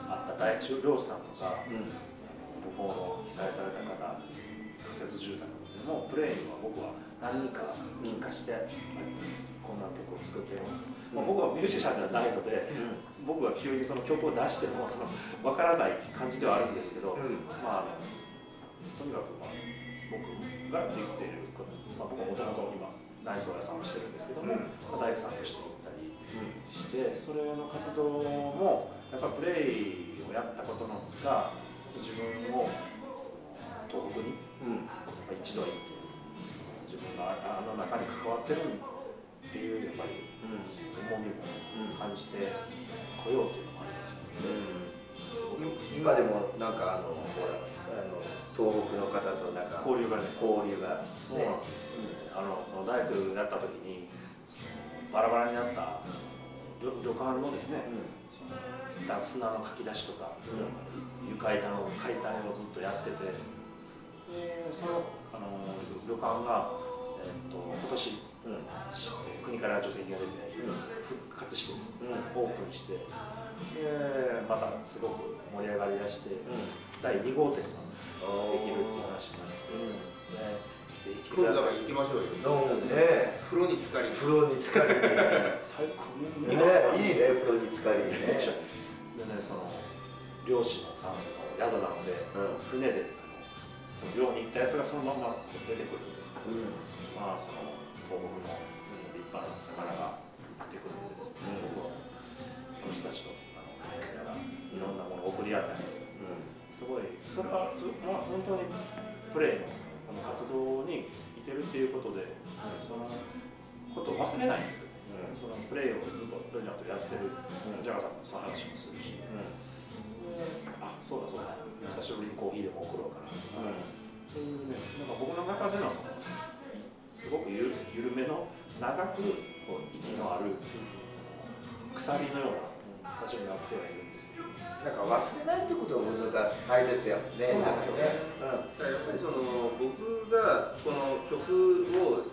Speaker 1: あった大中漁師さんとか
Speaker 2: うん。
Speaker 1: 向こうの被災された方仮設住宅でもプレイは僕は何人か聞かして、こんな曲を作っています、まあ、僕はミュージシャンではないので僕が急にその曲を出してもその分からない感じではあるんですけど、
Speaker 2: うん。
Speaker 1: まあ、とにかく、まあ、僕ができていること、まあ、僕はもともと今内装屋さんをしてるんですけども、
Speaker 2: うん。
Speaker 1: まあ、大工さんとして行ったりしてそれの活動もやっぱプレイをやったことのが自分を東北に一度は行って自分があの中に関わってるっていうやっぱり重みも感じてこようというのもありました
Speaker 2: うん。今でもなん。かあのほらあの東北の方となん。か
Speaker 1: 交流がね
Speaker 2: 交流が
Speaker 1: そうなん。ですよ、あのその大工やった時にバラバラになった旅旅館のですね、その砂のかき出しとか、床板の解体をずっとやっててでそのあの旅館が、えっと今年国から助成金が出て復活してオープンしてでまたすごく盛り上がりだして、第2号店ができるっていう話になって、でぜひ来てください
Speaker 3: 今度は行きましょうよ。
Speaker 2: うんね
Speaker 3: 風呂に浸かり。
Speaker 2: 風呂に浸かり。(laughs) ね。
Speaker 1: 最高。
Speaker 2: ねいいね風呂に浸かり。ね。
Speaker 1: でねその漁師のさんの宿なので、
Speaker 2: うん。
Speaker 1: 船で漁に行ったやつがそのまま出てくるんですけど、
Speaker 2: うん。
Speaker 1: まあその東北の立派な魚が出てくるのでですね、
Speaker 2: うん。
Speaker 1: 僕はその人たちとあのだからいろんなものを送り合ったりすごいそれはず、まあ、本当にプレーのこの活動にいてるっていうことで、そのことを忘れないんですよ。ね、そのプレーをずっとドリナとやってる、ジャガさん。の話もするし、であそうだそうだ。久しぶりにコーヒーでも送ろうかな。とか、そういうねなんか僕の中でのそのすごくゆる緩めの長くこう息のある鎖のような形になってはいるんですよ
Speaker 2: なんか忘れないってことが大切やもんね。
Speaker 3: そうなんですよね。
Speaker 2: なん。か
Speaker 3: だからやっぱりその僕がこの曲を、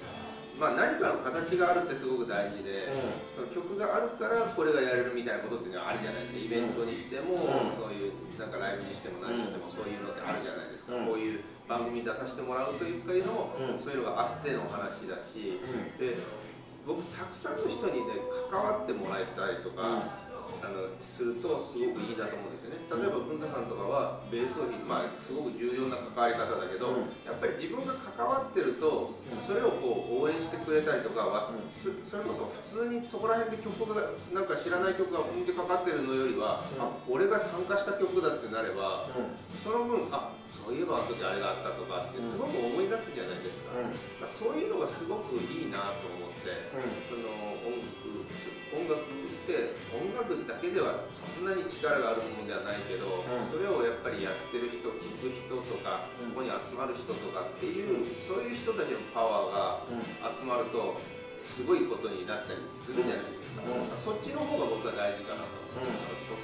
Speaker 3: まあ、何かの形があるってすごく大事で、その曲があるからこれがやれるみたいなことっていうのはあるじゃないですか。イベントにしても、
Speaker 2: うん。
Speaker 3: そういうなんかライブにしても何にしてもそういうのってあるじゃないですか、
Speaker 2: うん。
Speaker 3: こういう番組に出させてもらうというかいうのも、
Speaker 2: うん。
Speaker 3: そういうのがあっての話だし、
Speaker 2: うん。
Speaker 3: で僕たくさんの人にね関わってもらえたりとか、あのするとすごくいいなと思うんですよね。例えば文太さんとかはベースを弾いまあすごく重要な関わり方だけど、
Speaker 2: うん。
Speaker 3: やっぱり自分が関わってるとそれをこう応援してくれたりとかは、
Speaker 2: うん。
Speaker 3: すそれこそ普通にそこら辺で曲がなんか知らない曲が本気でかかってるのよりは、
Speaker 2: うん。
Speaker 3: あ俺が参加した曲だってなれば
Speaker 2: うん。
Speaker 3: その分あそういえばあの時あれがあったとかってすごく思い出すじゃないですか,、
Speaker 2: うん。
Speaker 3: そういうのがすごくいいなと思って。その音楽音楽って音楽だけではそんなに力があるものではないけど、
Speaker 2: ん。
Speaker 3: それをやっぱりやってる人聴く人とか、
Speaker 2: うん。
Speaker 3: そこに集まる人とかっていう、そういう人たちのパワーが集まるとすごいことになったりするじゃないですか、
Speaker 2: うん。
Speaker 3: そっちの方が僕は大事かなと思う、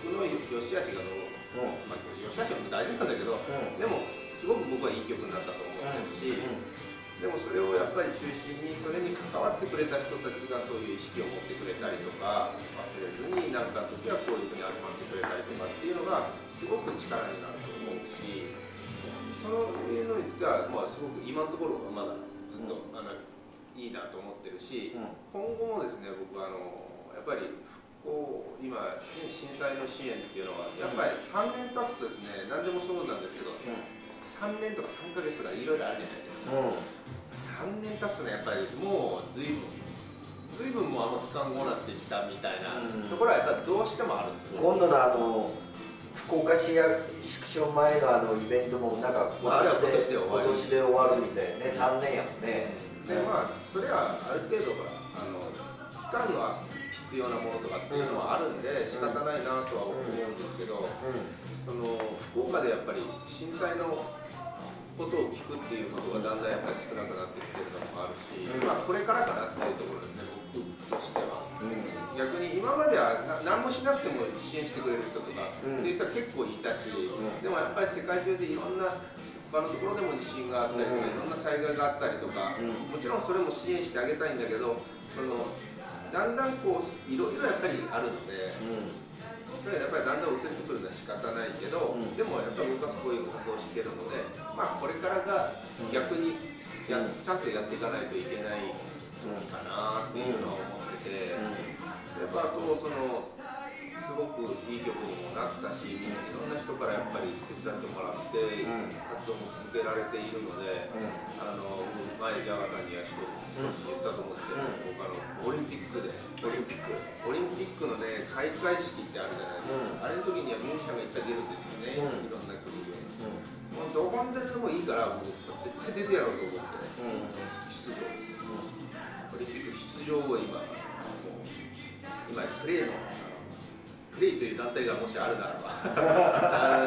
Speaker 3: 曲の良し悪しがどう、まあ、良し悪しも大事なんだけど、でもすごく僕はいい曲になったと思ってるし、でもそれをやっぱり中心にそれに関わってくれた人たちがそういう意識を持ってくれたりとか忘れずに何かの時はこういうふうに集まってくれたりとかっていうのがすごく力になると思うしそういうのにじゃあ、まあ、すごく今のところはまだずっと、あのいいなと思ってるし、
Speaker 2: うん。
Speaker 3: 今後もですね僕はあのやっぱり復興今ね震災の支援っていうのはやっぱり3年経つとですね何でもそうなんですけど3年とか3ヶ月とかいろいろあるじゃないですか。3年経つとねやっぱりもう随分随分もうあの期間後なってきたみたいな
Speaker 2: うん
Speaker 3: ところはやっぱりどうしてもあるんですよ、
Speaker 2: 今度のあの福岡市役所前のあのイベントもなんか
Speaker 3: 今年で終わり。
Speaker 2: 今年で終わるみたいね3年やもんね。
Speaker 3: でまあそれはある程度あの期間の必要なものとかっていうのはあるんで仕方ないなとは思うんですけど、その福岡でやっぱり震災のことを聞くっていうことがだんだんやっぱり少なくなってきてるのもあるし、
Speaker 2: うん。
Speaker 3: まあこれからかなっていうところですね僕としては。
Speaker 2: うん。
Speaker 3: 逆に今まではな何もしなくても支援してくれる人とか、
Speaker 2: うん
Speaker 3: っていう人は結構いたし、
Speaker 2: ん。
Speaker 3: でもやっぱり世界中でいろんな他のところでも地震があったりとか、
Speaker 2: うん
Speaker 3: いろんな災害があったりとか、
Speaker 2: うん。
Speaker 3: もちろんそれも支援してあげたいんだけどそのだんだんこういろいろやっぱりあるので。それはやっぱりだんだん薄れてくるのは仕方ないけど、
Speaker 2: うん。
Speaker 3: でもやっぱり僕はそういう活動をしてるので、まあこれからが逆にや、
Speaker 2: うん。
Speaker 3: ちゃんとやっていかないといけないかなっていうのは思ってて、やっぱあとそのすごくいい曲にもなったし、いろんな人からやっぱり手伝ってもらって、
Speaker 2: ん。
Speaker 3: 活動も続けられているので、あの僕前ジャガさんには少し言ったと思うん。ですけど、
Speaker 2: うん。
Speaker 3: 僕あのオリンピックで。
Speaker 2: オリンピック。
Speaker 3: オリンピックのね開会式ってあるじゃないですか、あれの時にはミュージシャンがいっぱい出るんですよね、
Speaker 2: うん。
Speaker 3: いろんな曲で、もうどこに出てもいいから僕絶対出てやろうと思って、出場。オリンピック出場を今もう今プレーのプレイという団体がもしあるならば。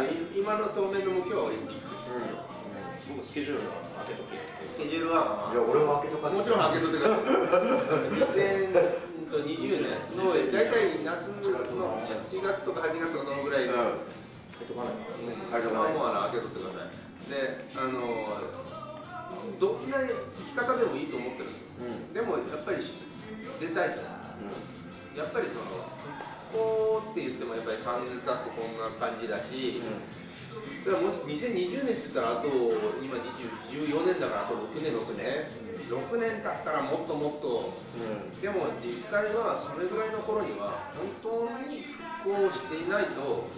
Speaker 3: (laughs) 今の当面の目標はオリンピック出場、
Speaker 1: 僕スケジュールは開けとけ
Speaker 3: スケジュールは
Speaker 2: じゃあ俺も開けとか
Speaker 3: もちろん開けといてください。2020年の大体夏の7月とか8月とかそのぐらいの、
Speaker 2: うん
Speaker 1: 開けとかないか
Speaker 2: 開けとかない
Speaker 3: 開けとってください。で、あのどんな生き方でもいいと思ってるんですよ。
Speaker 2: うん
Speaker 3: でもやっぱり出たいと。やっぱりその復興って言ってもやっぱり3年経つとこんな感じだし。だからもう2020年っつったらあと今20 14年だからあと6年ですね。6年経ったらもっともっとでも実際はそれぐらいの頃には本当に復興していないと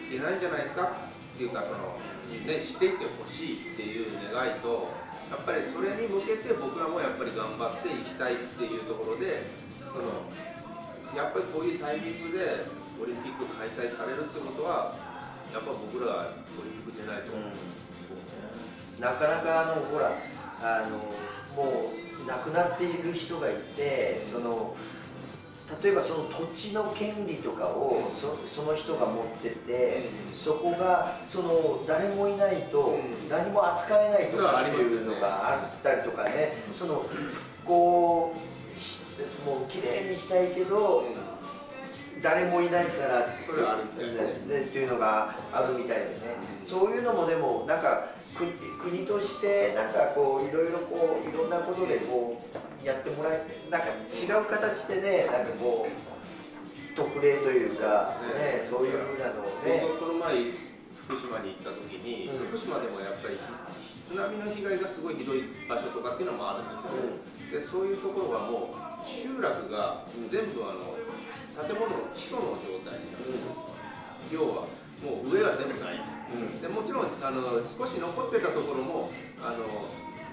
Speaker 3: いけないんじゃないかっていうかその、ね、していってほしいっていう願いとやっぱりそれに向けて僕らもやっぱり頑張っていきたいっていうところでそのやっぱりこういうタイミングでオリンピック開催されるってことはやっぱ僕らオリンピック出ないと、
Speaker 2: なかなかあのほらあのもう亡くなっている人がいてその例えばその土地の権利とかをそその人が持ってて、そこがその誰もいないと
Speaker 3: うん。
Speaker 2: 何も扱えないとかっていうのがあったりとかね。その復興しもう綺麗にしたいけど誰もいないから
Speaker 3: それはあるみたいね
Speaker 2: ね。っていうのがあるみたいでね、そういうのもでもなんか国国としてなんかこういろいろこういろんなことでこうやってもらえなんか違う形でねなんかこう特例というかねそういうふうなのをね
Speaker 3: 僕この前福島に行った時に、
Speaker 2: うん。
Speaker 3: 福島でもやっぱり津波の被害がすごいひどい場所とかっていうのもあるんですよ。ね、でそういうところはもう集落が全部あの建物の基礎の状態になる、要はもう上が全部ない、でもちろんあの少し残ってたところもあの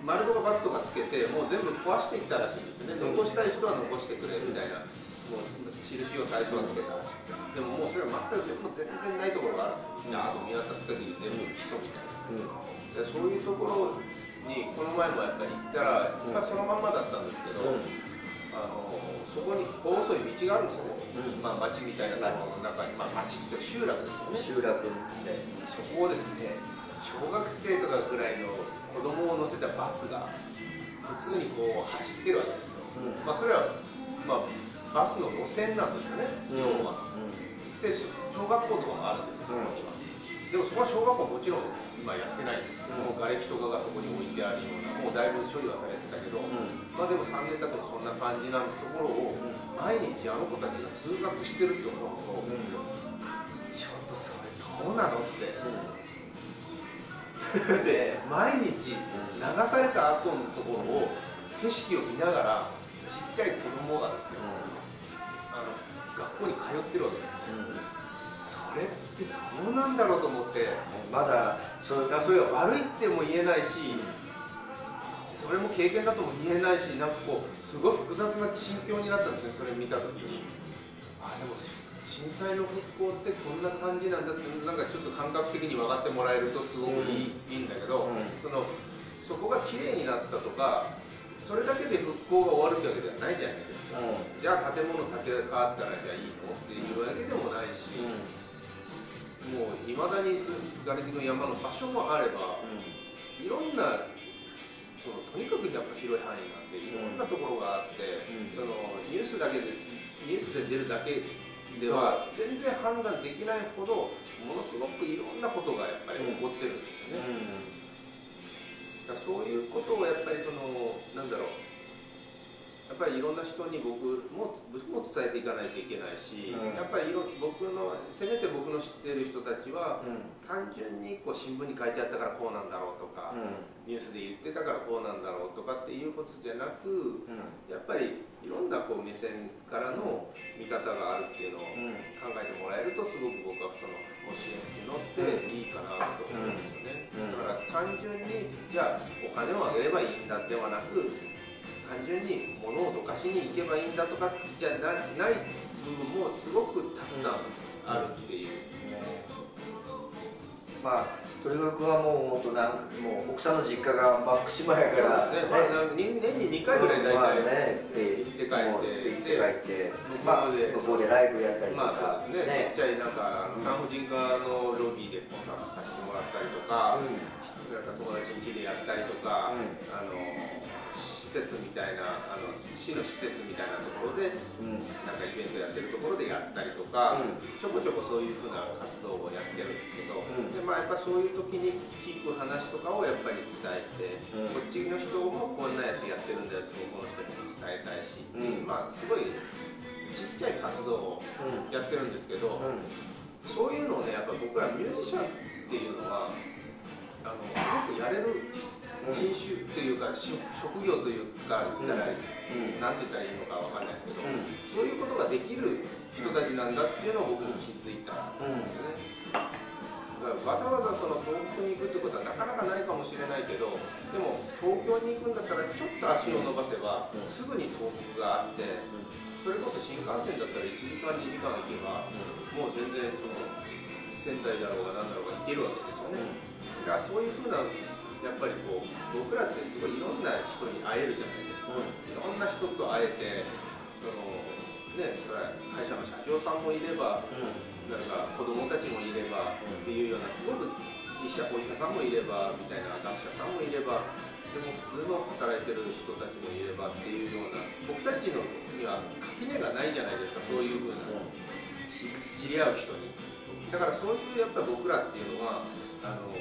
Speaker 3: 丸とか×とかつけてもう全部壊していったらしいんですね、
Speaker 2: うん。
Speaker 3: 残したい人は残してくれみたいなもう印を最初はつけたらしい。でももうそれは全くもう全然ないところがある。んですよ、あと見渡す限り全部基礎みたいな。でそういうところにこの前もやっぱり行ったら、まあ、そのまんまだったんですけど、あのそこに細い道があるんですよね、
Speaker 2: うん。
Speaker 3: まあ、町みたいなところの中に、まあ、町って集落ですよね。
Speaker 2: 集落で
Speaker 3: そこをですね小学生とかぐらいの子供を乗せたバスが普通にこう走ってるわけですよ、
Speaker 2: うん。
Speaker 3: まあそれは、まあ、バスの路線なんですよね、要は。で小学校とかもあるんですよ、そこには。でもそこは小学校もちろん今やってない。もう瓦礫とかがそこに置いてあるようなもうだいぶ処理はされてたけど、まあでも3年経ってもそんな感じなところを毎日あの子たちが通学してるって思うと、ちょっとそれどうなのって。(laughs) で毎日流された後のところを景色を見ながらちっちゃい子供がですよ、あの学校に通ってるわけです、それってどうなんだろうと思って
Speaker 2: まだ
Speaker 3: それが悪いっても言えないし、それも経験だとも言えないしなんかこうすごい複雑な心境になったんですよそれ見た時に。あでも震災の復興ってこんな感じなんだってなんかちょっと感覚的に分かってもらえるとすごくいい,、いいんだけど、
Speaker 2: うん。
Speaker 3: そのそこが綺麗になったとかそれだけで復興が終わるってわけではないじゃないですか、
Speaker 2: う
Speaker 3: じゃあ建物建て替わったらじゃあいいの？っていうわけでもないし、もういまだに瓦礫の山の場所もあればいろんなそのとにかくやっぱ広い範囲なん。でいろんなところがあって、
Speaker 2: うん。
Speaker 3: そのニュースだけでニュースで出るだけでは全然判断できないほどものすごくいろんなことがやっぱり起こってるんですよね。だからそういうことをやっぱりそのなんだろうやっぱりいろんな人に僕も僕も伝えていかないといけないし、
Speaker 2: うん。
Speaker 3: やっぱり僕のせめて僕の知ってる人たちは、
Speaker 2: うん。
Speaker 3: 単純にこう新聞に書いてあったからこうなんだろうとか、ニュースで言ってたからこうなんだろうとかっていうことじゃなくやっぱりいろんなこう目線からの見方があるっていうのを考えてもらえるとすごく僕はその支援っていうのっていいかなと思うんですよね、
Speaker 2: うん。
Speaker 3: だから単純にじゃあお金をあげればいいんだではなく単純に物をどかしに行けばいいんだとかじゃなない部分もすごくたくさんあるっていう。
Speaker 2: まあ鳥越君はもう本当なんもう奥さんの実家が、まあ、福島やから、
Speaker 3: そうですねまあ年年に2回ぐらい大
Speaker 2: まあ
Speaker 3: 体、
Speaker 2: ね、え
Speaker 3: 行って帰って。
Speaker 2: 行って帰って。
Speaker 3: 向
Speaker 2: まあ向こうでライブやったりと
Speaker 3: まあ
Speaker 2: か、
Speaker 3: そうですね。ちっちゃいなんかあの産婦人科のロビーでコンサートさせてもらったりとか、なん。か友達ん家でやったりとか、
Speaker 2: うん。
Speaker 3: あの施設みたいなあの市の施設みたいなところで
Speaker 2: うん。
Speaker 3: なんかイベントやってるところでやったりとか、
Speaker 2: うん。
Speaker 3: ちょこちょこそういうふうな活動をやってるんですけど、
Speaker 2: ん。
Speaker 3: でまあ、やっぱそういう時に聞く話とかをやっぱり伝えて、
Speaker 2: うん。
Speaker 3: こっちの人もこんなやつやってるんだよってこの人に伝えたいし、
Speaker 2: うん。
Speaker 3: まあすごいちっちゃい活動をやってるんですけど、
Speaker 2: うん。
Speaker 3: そういうのをねやっぱ僕らミュージシャンっていうのはあのすごくやれる人種というか、し職業というか言ったら、
Speaker 2: うん
Speaker 3: なんて言ったらいいのかわかんないですけど、
Speaker 2: うん
Speaker 3: そういうことができる人たちなんだっていうのを僕も気づいたんですよね。だからわざわざその東京に行くってことはなかなかないかもしれないけどでも東京に行くんだったらちょっと足を伸ばせば、
Speaker 2: うん
Speaker 3: すぐに東北があってそれこそ新幹線だったら1時間2時間行けば、もう全然その仙台だろうが何だろうが行けるわけですよね。だからそういうふうなやっぱりこう僕らってすごいいろんな人に会えるじゃないですか、
Speaker 2: うん。
Speaker 3: いろんな人と会えてそのねそれは会社の社長さんもいればなんか子供たちもいればっていうようなすごく医者お医者さんもいればみたいな学者さんもいればでも普通の働いてる人たちもいればっていうような僕たちのには垣根がないじゃないですかそういうふうなし知り合う人に。だからそういうやっぱり僕らっていうのはあの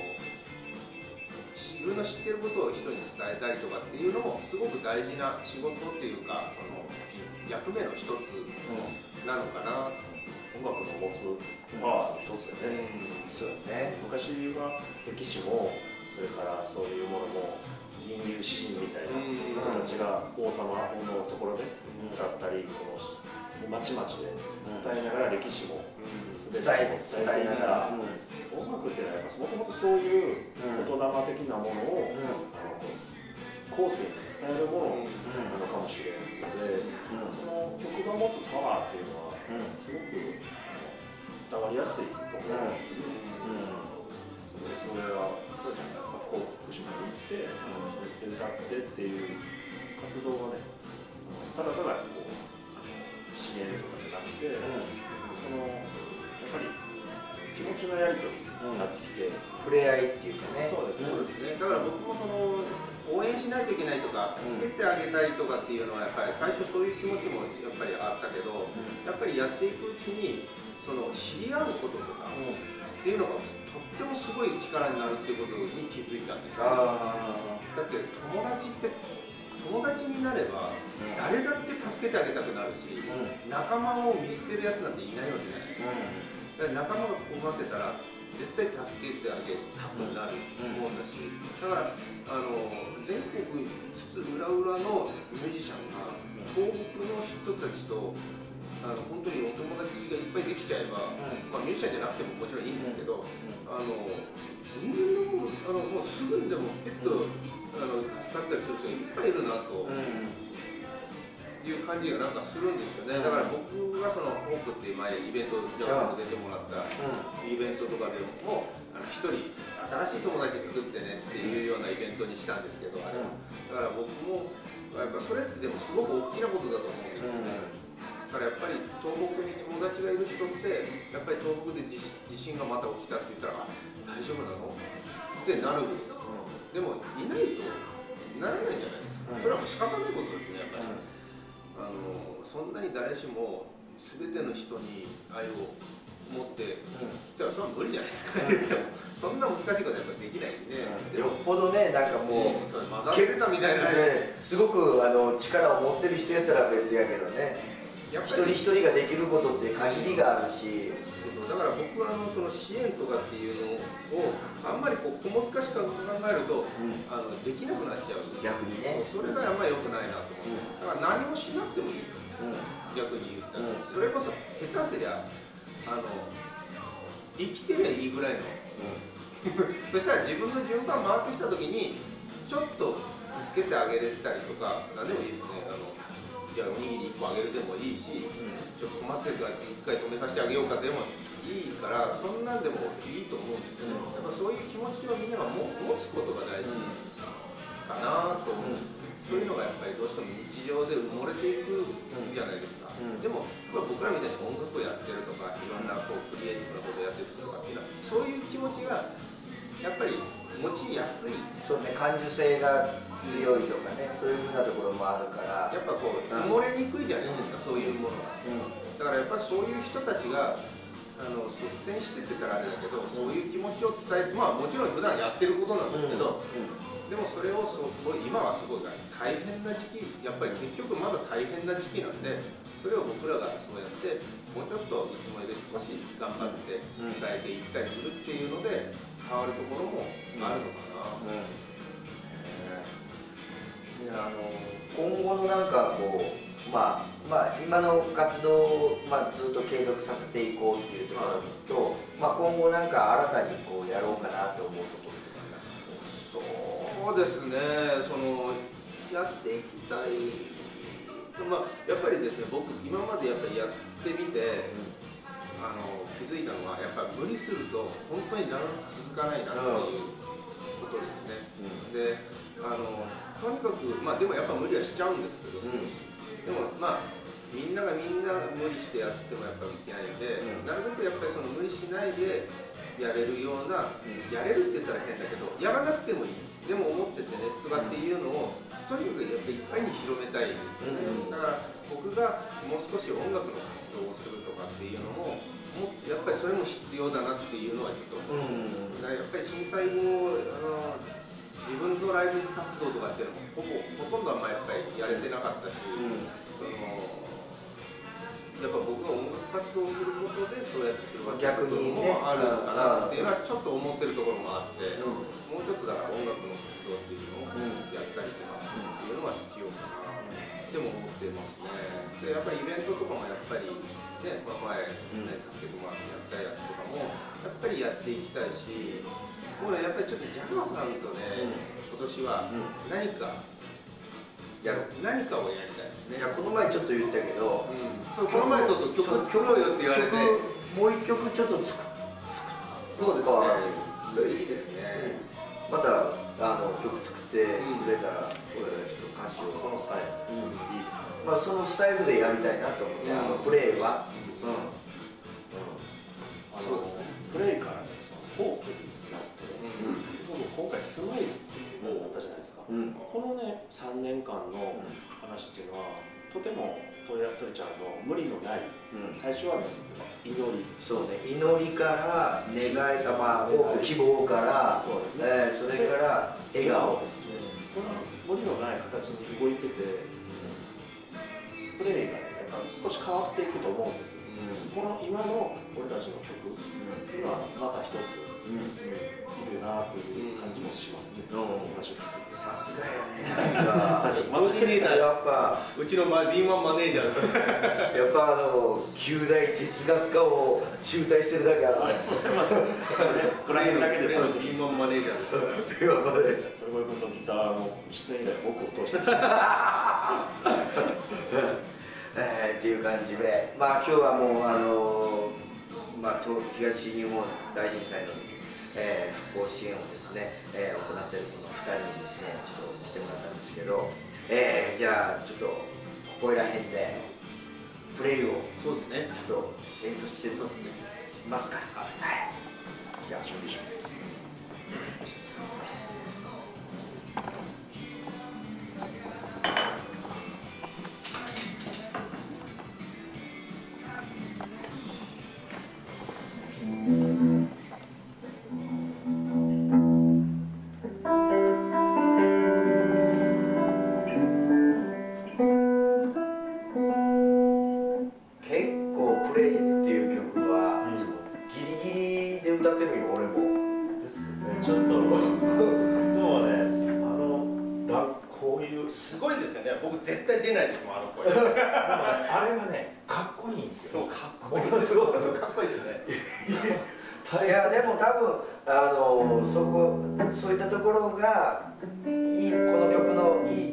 Speaker 3: 自分の知ってることを人に伝えたりとかっていうのもすごく大事な仕事っていうかその役目の一つなのかな
Speaker 1: 音楽の持つパワーの一つでね、
Speaker 2: そうね。
Speaker 1: 昔は歴史もそれからそういうものも吟遊詩人みたいな人たちが王様のところで歌ったりその町々で歌いながら歴史も
Speaker 2: 伝え伝え
Speaker 1: ながら。
Speaker 2: うん
Speaker 1: 音楽っていうのはやっぱもともとそういう言霊的なものを、
Speaker 2: うん。
Speaker 1: あの後世に伝えるものなのかもしれないので、その曲が持つパワーっていうのはすごく伝わりやすいところなんですね。それは福島に行って、そうやって歌ってっていう活動がね、ただただこう支援とかじゃなくて、そのやっぱり気持ちのやり取りになって
Speaker 2: 触れ合いっていうかね。
Speaker 1: そうですね。
Speaker 3: だから僕もその応援しないといけないとか、
Speaker 2: うん
Speaker 3: 助けてあげたいとかっていうのは、やっぱり最初そういう気持ちもやっぱりあったけど、やっぱりやっていくうちに、その知り合うこととか、っていうのがとってもすごい力になるっていうことに気づいたんですよ。
Speaker 2: あ
Speaker 3: だって友達って友達になれば誰だって助けてあげたくなるし、仲間を見捨てるやつなんていないわけじゃないですか、だから仲間が困ってたら絶対助けてあげたくなる。もんだし、だからあの全国津々浦々のミュージシャンが東北の人たちとあの本当にお友達がいっぱいできちゃえば、まあ、ミュージシャンじゃなくてももちろんいいんですけど、あの全然もうあのもうすぐにでもペットあの使ったりする人がいっぱいいるなと。いう感じがなんかするんですよね、だから僕がそのホープっていう前イベントで出てもらったイベントとかでも一人新しい友達作ってねっていうようなイベントにしたんですけどあれだから僕もやっぱそれってでもすごく大きなことだと思うんですよね、だからやっぱり東北に友達がいる人ってやっぱり東北で地地震がまた起きたって言ったらあ大丈夫なの？ってなる、でもいないとならないじゃないですか、それはもう仕方ないことですねやっぱり、あのそんなに誰しも全ての人に愛を持って、じゃあそれは無理じゃないですか、言ってもそんな難しいことはやっぱできないんで、で
Speaker 2: よ
Speaker 3: も
Speaker 2: っぽどねなんかもう、
Speaker 3: それマザー・テレサみたいなね。
Speaker 2: ねすごくあの力を持ってる人やったら別やけどね。一人一人ができることって限りがあるし
Speaker 3: だから僕はあのその支援とかっていうのをあんまりこう小難しく考えると、あのできなくなっちゃう。
Speaker 2: 逆にね。
Speaker 3: それがあんまり良くないなと思う、だから何もしなくてもいいと。逆に言ったら、
Speaker 2: うん。
Speaker 3: それこそ下手すりゃあの生きてりゃいいぐらいの。(laughs) そしたら自分の順番回ってきた時にちょっと助けてあげれたりとか何でもいいですね。あのじゃあおにぎり1個あげるでもいいし、ちょっと困ってるから1回止めさせてあげようかでもいいからそんなんでもいいと思うんですよね、やっぱそういう気持ちをみんながも持つことが大事かなと思う、そういうのがやっぱりどうしても日常で埋もれていくじゃないですか、
Speaker 2: うん。
Speaker 3: でもまあ僕らみたいに音楽をやってるとかいろんなこうクリエイティブなことをやってるとかっていうのはそういう気持ちがやっぱり持ちやすい。
Speaker 2: そうね感受性が強いとかねそういうふうなところもあるから。
Speaker 3: やっぱこう埋もれにくいじゃないですか、そういうものがだからやっぱりそういう人たちがあの率先してって言ったらあれだけど、そういう気持ちを伝えてまあもちろん普段やってることなんですけど、でもそれをそこ今はすごい大変な時期やっぱり結局まだ大変な時期なんでそれを僕らがそうやってもうちょっと見積もりで少し頑張って伝えていったりするっていうので変わるところもあるのかな、
Speaker 2: いやあの今後のなんかこうまあまあ今の活動を、まあ、ずっと継続させていこうっていうところと、まあ、今後なんか新たにこうやろうかなと思うところとか
Speaker 3: そうですね。そのやっていきたい。まあやっぱりですね僕今までやっぱりやってみて、あの気づいたのはやっぱり無理すると本当に長く続かないなっていうことですね、であのとにかくまあでもやっぱ無理はしちゃうんですけど、でもまあみんながみんな無理してやってもやっぱりいけないんで、
Speaker 2: うん。
Speaker 3: なるべくやっぱりその無理しないでやれるような、やれるって言ったら変だけどやらなくてもいい。でも思っててねとかっていうのをとにかくやっぱりいっぱいに広めたいですよね、
Speaker 2: うん。
Speaker 3: だから僕がもう少し音楽の活動をするとかっていうのもやっぱりそれも必要だなっていうのはちょっと思う、だからやっぱり震災後あの自分のライブ活動とかっていうのもほぼほとんどはまあやっぱりやれてなかったし、そのやっぱ僕が音楽活動することでそうやって広がっていくこともあるのかなっていうのはちょっと思ってるところもあって、もうちょっとだから音楽の活動っていうのをやったりとかっていうのは必要かなっても思ってますね。でやっぱりイベントとかもやっぱりね、まあ、前、ね助けてもらってやったやつとかもやっぱりやっていきたいしもうねやっぱりちょっとジャガーさんとね、今年は何か、
Speaker 2: やろう
Speaker 3: 何かをやりたいですね。
Speaker 2: いやこの前ちょっと言ったけど、
Speaker 3: そうこの前そうそう曲作ろうよって言われて。
Speaker 2: 曲もう一曲ちょっと作
Speaker 3: そうですね。それいいですね、
Speaker 2: またあの曲作ってくれたら、俺ちょっと歌詞を。
Speaker 1: そのスタイル、
Speaker 2: うん。
Speaker 1: いいですね。
Speaker 2: まあそのスタイルでやりたいなと思って、
Speaker 3: うん。
Speaker 2: あのプレイは、
Speaker 1: あのプレイからねそのフォークになって、僕今回スマイルっていうのだったじゃないですか、
Speaker 2: うん。
Speaker 1: このね3年間の話っていうのはとてもトレトレちゃんの無理のない、
Speaker 2: うん。
Speaker 1: 最初はね祈り
Speaker 2: そうね。祈りから願いたまあ希望から
Speaker 1: そうですね。
Speaker 2: えーそれから笑顔
Speaker 1: ですね。この無理のない形に動いててプレイが、ね、少し変わっていくと思うんです、この今の俺たちの曲っていうのはまた一つ、
Speaker 2: うん
Speaker 1: いるなという感じもしますね、
Speaker 2: さすがやねなんか
Speaker 3: コーディネーター
Speaker 2: やっぱ
Speaker 3: うちのマ敏腕マネージャー。(laughs)
Speaker 2: やっぱあの旧大哲学科を中退してるだけある
Speaker 1: ありがとうございます。これだけで
Speaker 3: 敏腕マネージャーです。
Speaker 2: 今まで。
Speaker 1: 鳥越君のギターの出演以来僕を通して (laughs)
Speaker 2: えーっていう感じで、まあ今日はもうあのーまあ東東日本大震災の、えー復興支援をですね、えー行っているこの2人にですねちょっと来てもらったんですけど、えーじゃあちょっとここいら辺でプレイを
Speaker 3: そうですね
Speaker 2: ちょっと演奏してみますか。はい。じゃあ準備します。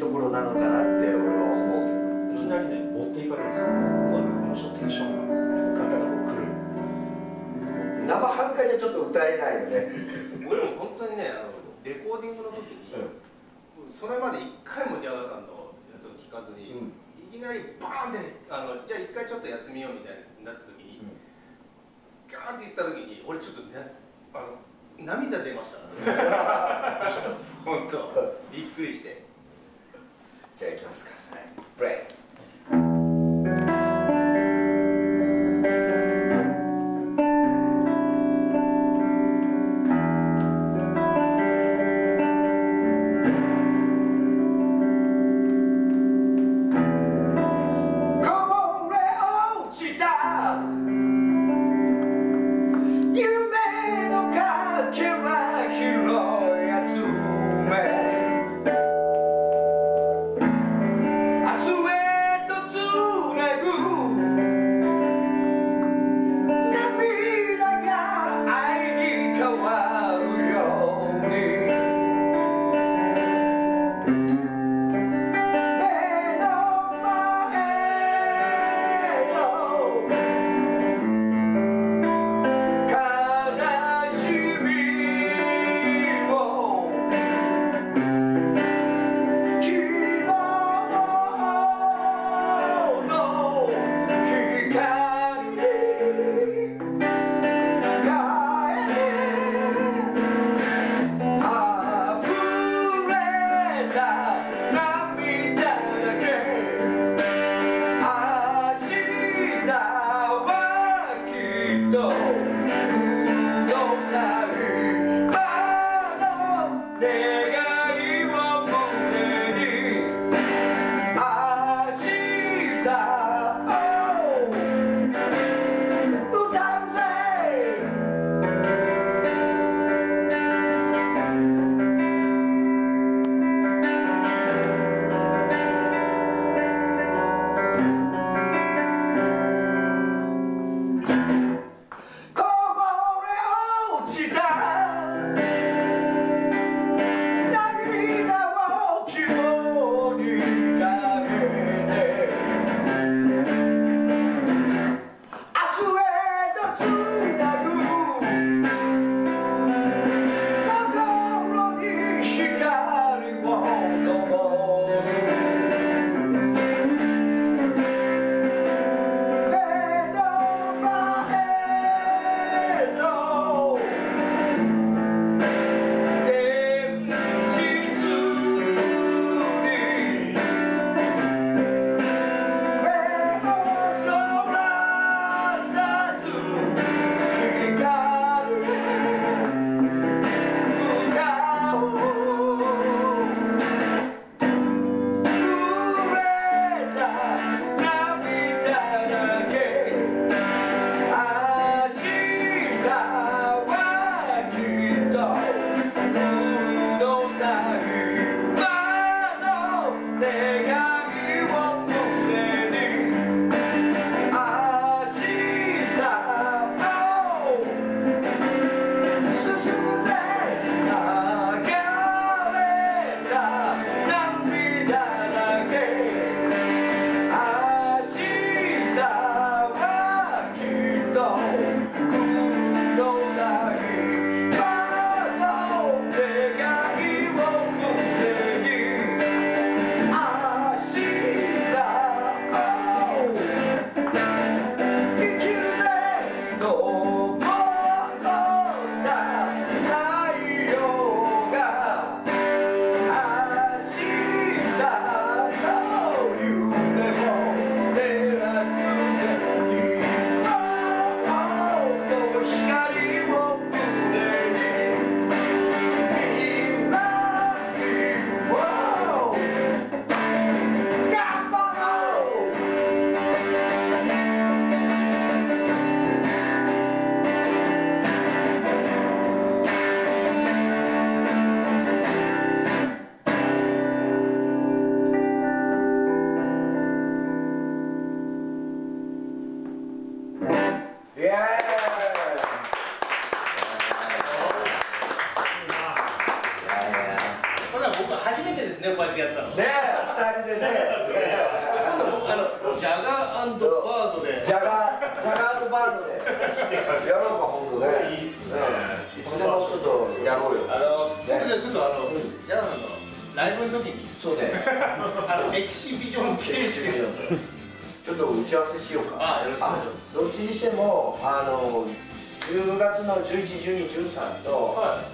Speaker 1: とこ
Speaker 2: ろなのかなって俺は思う
Speaker 1: いきなりね持っていかれるんですよ。この人テンションが。ガタガタこう来る。
Speaker 2: 生半可じゃちょっと歌えないよね。
Speaker 3: 俺も本当にねあのレコーディングの時に、それまで一回もジャガーさんのやつを聞かずに、
Speaker 2: うん。
Speaker 3: いきなりバーンってあのじゃあ一回ちょっとやってみようみたいになった時に、ガーンって言った時に俺ちょっとねあの涙出ました (laughs) 本当びっくりして
Speaker 2: じゃあいきますか、はい。
Speaker 3: プレイ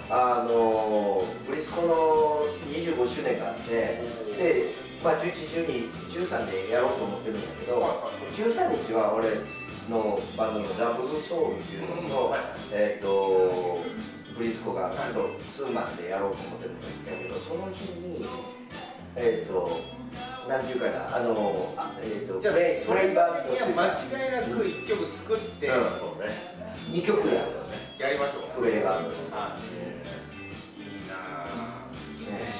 Speaker 3: はい
Speaker 2: あのブリスコの25周年があってで、まあ、11、12、13でやろうと思ってるんだけど、
Speaker 3: はい
Speaker 2: 13日は俺のバンドのダブルソウルっていうのと,、
Speaker 3: はい
Speaker 2: えっとブリスコがちょっとツーマンでやろうと思ってるんだけどその日にえっ、と何ていうかなあのあえっ、と
Speaker 3: じゃあ
Speaker 2: プレイバンドって
Speaker 3: には間違いなく一曲作って、
Speaker 2: うん。
Speaker 1: そうね。
Speaker 2: 2曲や。る
Speaker 3: やりましょう。
Speaker 2: プレイバンド
Speaker 3: はい。い。い。なぁ
Speaker 2: ね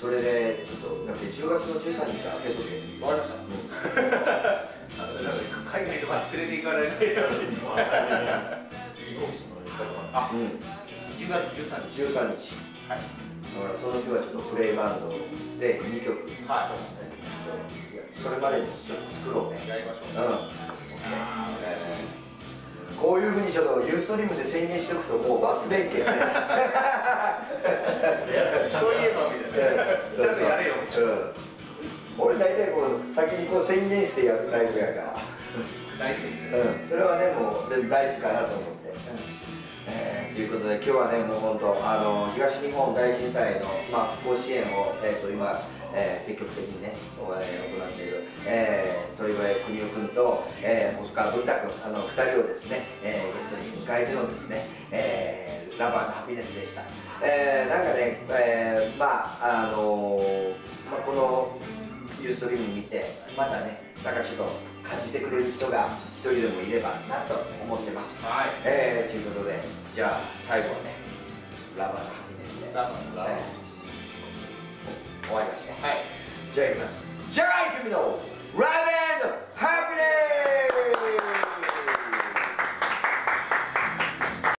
Speaker 2: それでちょっとだって10月の13日は開けとけ
Speaker 3: わかりました、海外とか連れて行かない。であ
Speaker 2: うん
Speaker 3: 10月13日
Speaker 2: 13日
Speaker 3: はい。
Speaker 2: だからその日はちょっとプレイバンドで2曲
Speaker 3: は
Speaker 2: ちょっとそれまでにちょっと作ろうね
Speaker 3: い。やりましょう
Speaker 2: うんこういうふうにちょっとユーストリームで宣言しておくともう忘れんけんね。
Speaker 3: そういえばみたいな。ちゃんとやれよ
Speaker 2: う。ん俺大体こう先にこう宣言してやるタイプやから。
Speaker 3: 大事ですね。
Speaker 2: うん、それはねもうで大事かなと思って、えーということで今日はねもう本当あの東日本大震災の、まあ、復興支援を、えー、と今、えー積極的にね、おえー行っている、えー、鳥越邦夫君と、えー、細川文太君あの2人をですね、えーゲストに迎えてのですね、えーラバーのハピネスでした、えーなんかね、えーまああのーまあ、このユーストリーム見てまたねなんかちょっと感じてくれる人が一人でもいればなと思ってます。
Speaker 3: はい。
Speaker 2: えー、ということでじゃあ最後はねラバーのハピネスで、
Speaker 3: ラバーの
Speaker 2: えー終わりますね。
Speaker 3: はい。
Speaker 2: じゃあいきます。じゃがいくみのラブハッピネス